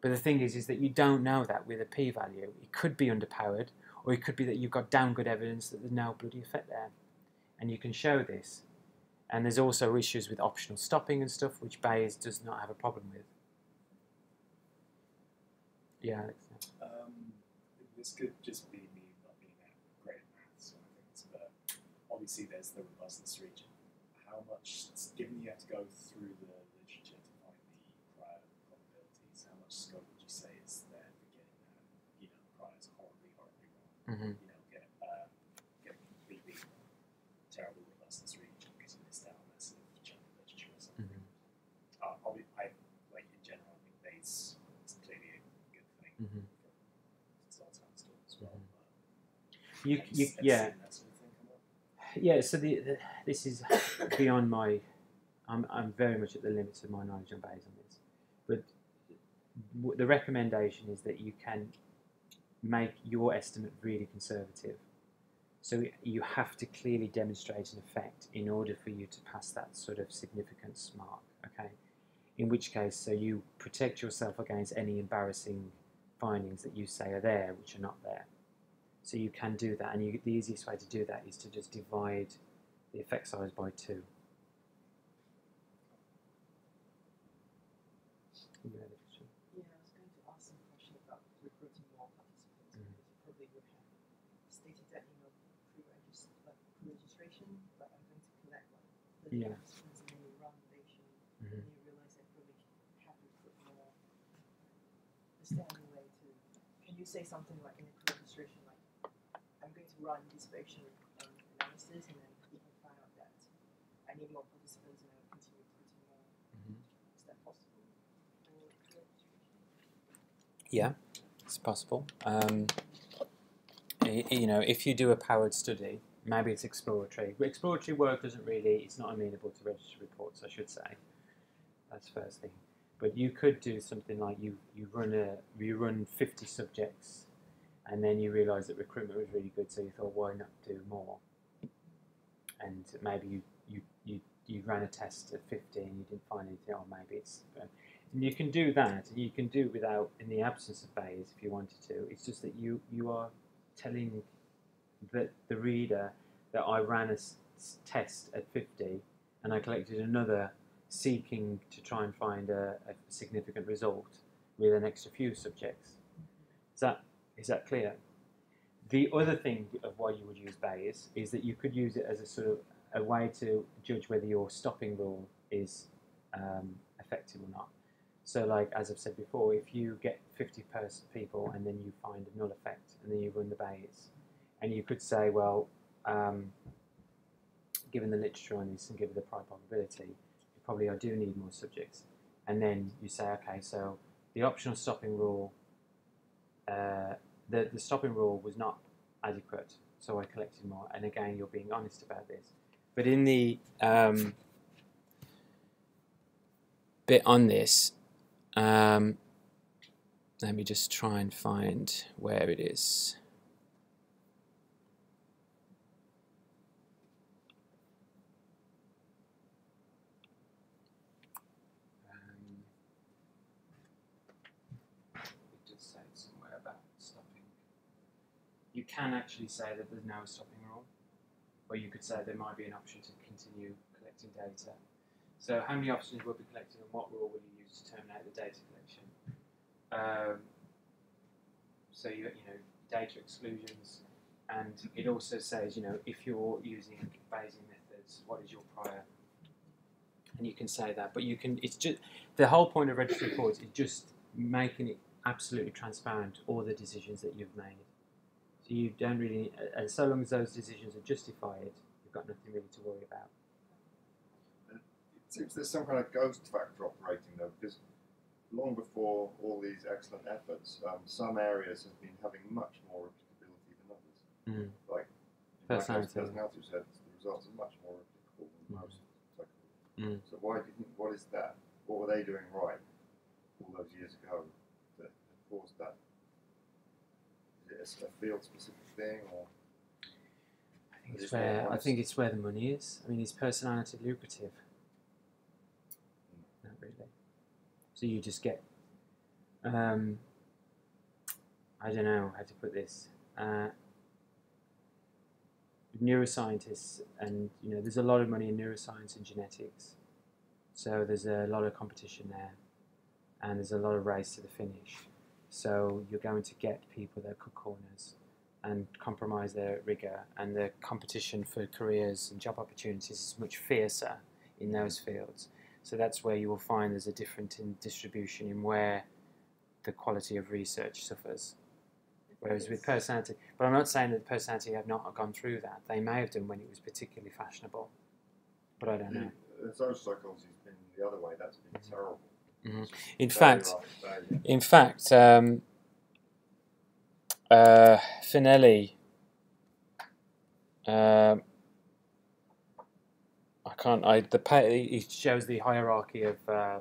But the thing is, is that you don't know that with a p-value. It could be underpowered, or it could be that you've got damn good evidence that there's no bloody effect there. And you can show this. And there's also issues with optional stopping and stuff, which Bayes does not have a problem with. Yeah, Alex. This could just be me not being great at maths but obviously there's the robustness region. How much, given you have to go through the literature to find the prior probabilities, how much scope would you say is there for getting that, you know, priors horribly, horribly wrong? Mhm. You know, get, uh, get a completely terrible robustness region because you missed out on a massive chunk of literature or something. Mhm. Uh, obvi- I, like in general, I think Bayes is clearly a good thing Mhm. for Zoltan still as well. Mhm. But You, you, yeah, sort of thing come up? yeah. So the, the this is beyond my. I'm, I'm very much at the limits of my knowledge on Bayes on this, but the recommendation is that you can make your estimate really conservative. So you have to clearly demonstrate an effect in order for you to pass that sort of significance mark. Okay, in which case, so you protect yourself against any embarrassing findings that you say are there, which are not there. So you can do that, and you, the easiest way to do that is to just divide the effect size by two. Yeah, that's true. Yeah, I was going to ask some question about recruiting more participants mm-hmm. because you probably would have stated that you know pre-regist like pre-registration, but I'm going to collect like the Yeah. participants and then you run the data mm-hmm. and you realize I probably have to more. Is there any way to? Can you say something like in a pre-registration like I'm going to run Bayesian um, analysis and then if I find out that I need more participants and I will continue recruiting more. Mhm. Is that possible? Yeah, it's possible. Um, you know, if you do a powered study, maybe it's exploratory. Exploratory work doesn't really, it's not amenable to registered reports, I should say. That's first thing. But you could do something like you, you run a you run 50 subjects and then you realised that recruitment was really good, so you thought, why not do more? And maybe you you, you, you ran a test at 50 and you didn't find anything, or maybe it's. Um, and you can do that, and you can do it without, in the absence of Bayes, if you wanted to. It's just that you, you are telling the, the reader that I ran a test at 50 and I collected another seeking to try and find a, a significant result with an extra few subjects. Is that, is that clear? The other thing of why you would use Bayes is that you could use it as a sort of a way to judge whether your stopping rule is um, effective or not. So, like as I've said before, if you get 50 pers- people and then you find a null effect and then you run the Bayes, and you could say, well, um, given the literature on this and given the prior probability, you probably I do need more subjects. And then you say, okay, so the optional stopping rule, uh, the, the stopping rule was not adequate, so I collected more. And again, you're being honest about this. But in the um, bit on this, um, let me just try and find where it is. Um, it does say somewhere about stopping. You can actually say that there's no stopping rule, or you could say there might be an option to continue collecting data. So, how many options will be collected, and what rule will you use to terminate the data collection? Um, so, you, you know, data exclusions, and it also says, you know, if you're using Bayesian methods, what is your prior and you can say that. But you can. It's just the whole point of registry reports is just making it absolutely transparent all the decisions that you've made. So you don't really, and so long as those decisions are justified, you've got nothing really to worry about. It seems there's some kind of ghost factor operating though, because long before all these excellent efforts, um, some areas have been having much more repeatability than others. Mm. Like Personality. personality said the results are much more replicable than Mm. most. Mm. So why do you think? What is that? What were they doing right all those years ago that caused that? Is it a s- a field-specific thing, or I think it's where I think it's where the money is. I mean, is personality lucrative? Not really. So you just get. Um, I don't know how to put this. Uh, neuroscientists, and you know, there's a lot of money in neuroscience and genetics. So there's a lot of competition there, and there's a lot of race to the finish. So you're going to get people that cut corners and compromise their rigor, and the competition for careers and job opportunities is much fiercer in those fields. So that's where you will find there's a difference in distribution in where the quality of research suffers. Whereas with personality, but I'm not saying that personality have not gone through that. They may have done when it was particularly fashionable, but I don't know. the, social psychology's been the other way? That's been mm-hmm. terrible. It's just In fact, after failure. In fact, um, uh, Fanelli, um I can't. I the he shows the hierarchy of uh,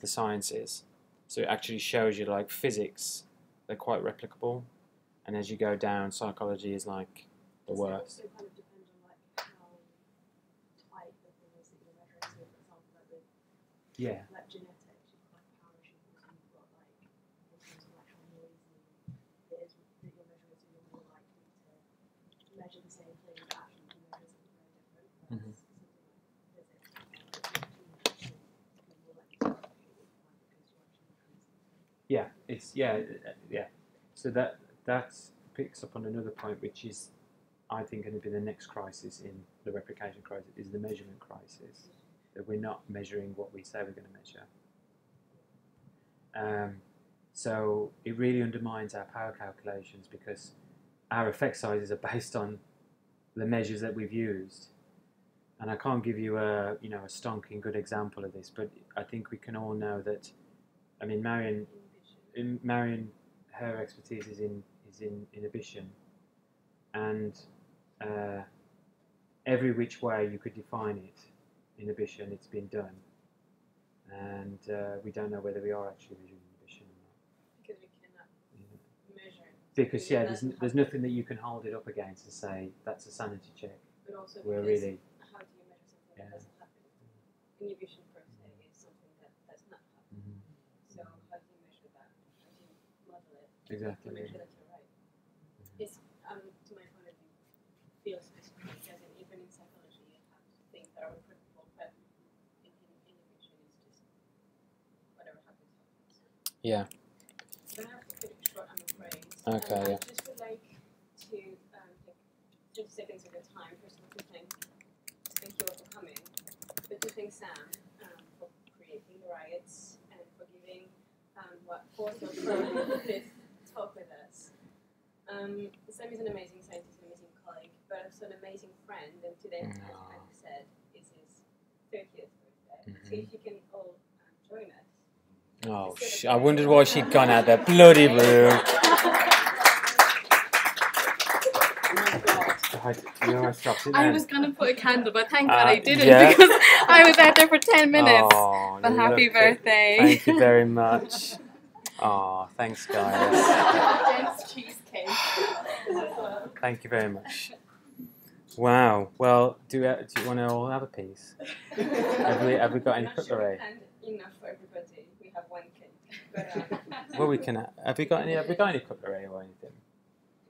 the sciences, so it actually shows you like physics, they're quite replicable, and as you go down, psychology is like the Does it worst. also kind of depend on like how tight the thing is that you're measuring? So, for example, like with Yeah. like genetics, you've got like power issues, and you've got like in terms of like how noisy it is that you're measuring, so you're more likely to measure the same thing, but actually you measure something very different. Mhm. Whereas something like physics, it's not too much, so you're more likely to measure it with time because you're actually measuring something. Yeah, it's yeah, uh, yeah. So that that picks up on another point, which is, I think, going to be the next crisis in the replication crisis is the measurement crisis. That we're not measuring what we say we're going to measure. Um, so it really undermines our power calculations because our effect sizes are based on the measures that we've used. And I can't give you a you know a stonking good example of this, but I think we can all know that. I mean, Marion in Marion, her expertise is in is in inhibition, and uh, every which way you could define it, inhibition, it's been done, and uh, we don't know whether we are actually measuring inhibition or not. Because we cannot Yeah. measure because yeah, there's, n- there's nothing that you can hold it up against and say that's a sanity check. But also We're really how do you measure something Yeah. that doesn't happen? Inhibition per se is something that does not happen. Mhm. So how do you measure that? How do you model it to exactly. make sure that you're right? It's um, to my point of view, feels specific as in even in psychology you have things that are predictable, but in, in inhibition is just whatever happens happens. Yeah. But I have to keep it short, I'm afraid. Okay, Um, yeah. I just would like to um, take 30 seconds of your time, first of all, to thank, thank you all for coming, but to thank Sam um, for creating the riots and for giving um, what fourth or fifth talk with us. Um, Sam is an amazing scientist, an amazing colleague, but also an amazing friend, and today, as Aw. I've said, is his 30th birthday. So Mhm. if you can all um, join us. Oh, sh- I wondered why she'd gone out there. bloody blue. I, you almost dropped it I was gonna put a candle, but thank Uh, God I didn't yeah. because I was out there for ten minutes. Oh, but happy look at- birthday! Thank you very much. Oh, thanks, guys. Jen's cheesecake. Thank you very much. Wow. Well, do we, do you want to all have a piece? Have we have we got any I'm sure cutlery? we enough for everybody. We have one cake, but um, Well, we can. Have we got any? Have we got any cutlery or anything?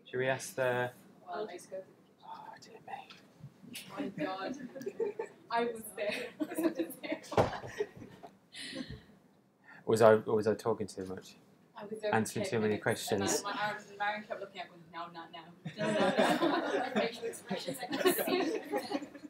Should we ask the? I'll just go to the kitchen. Oh, dear me. my God, I was there. Was I was I talking too much? I was Answering too many questions. And my, my arms and Marion kept looking at me, no, not now. No, not now. Facial expressions I could see.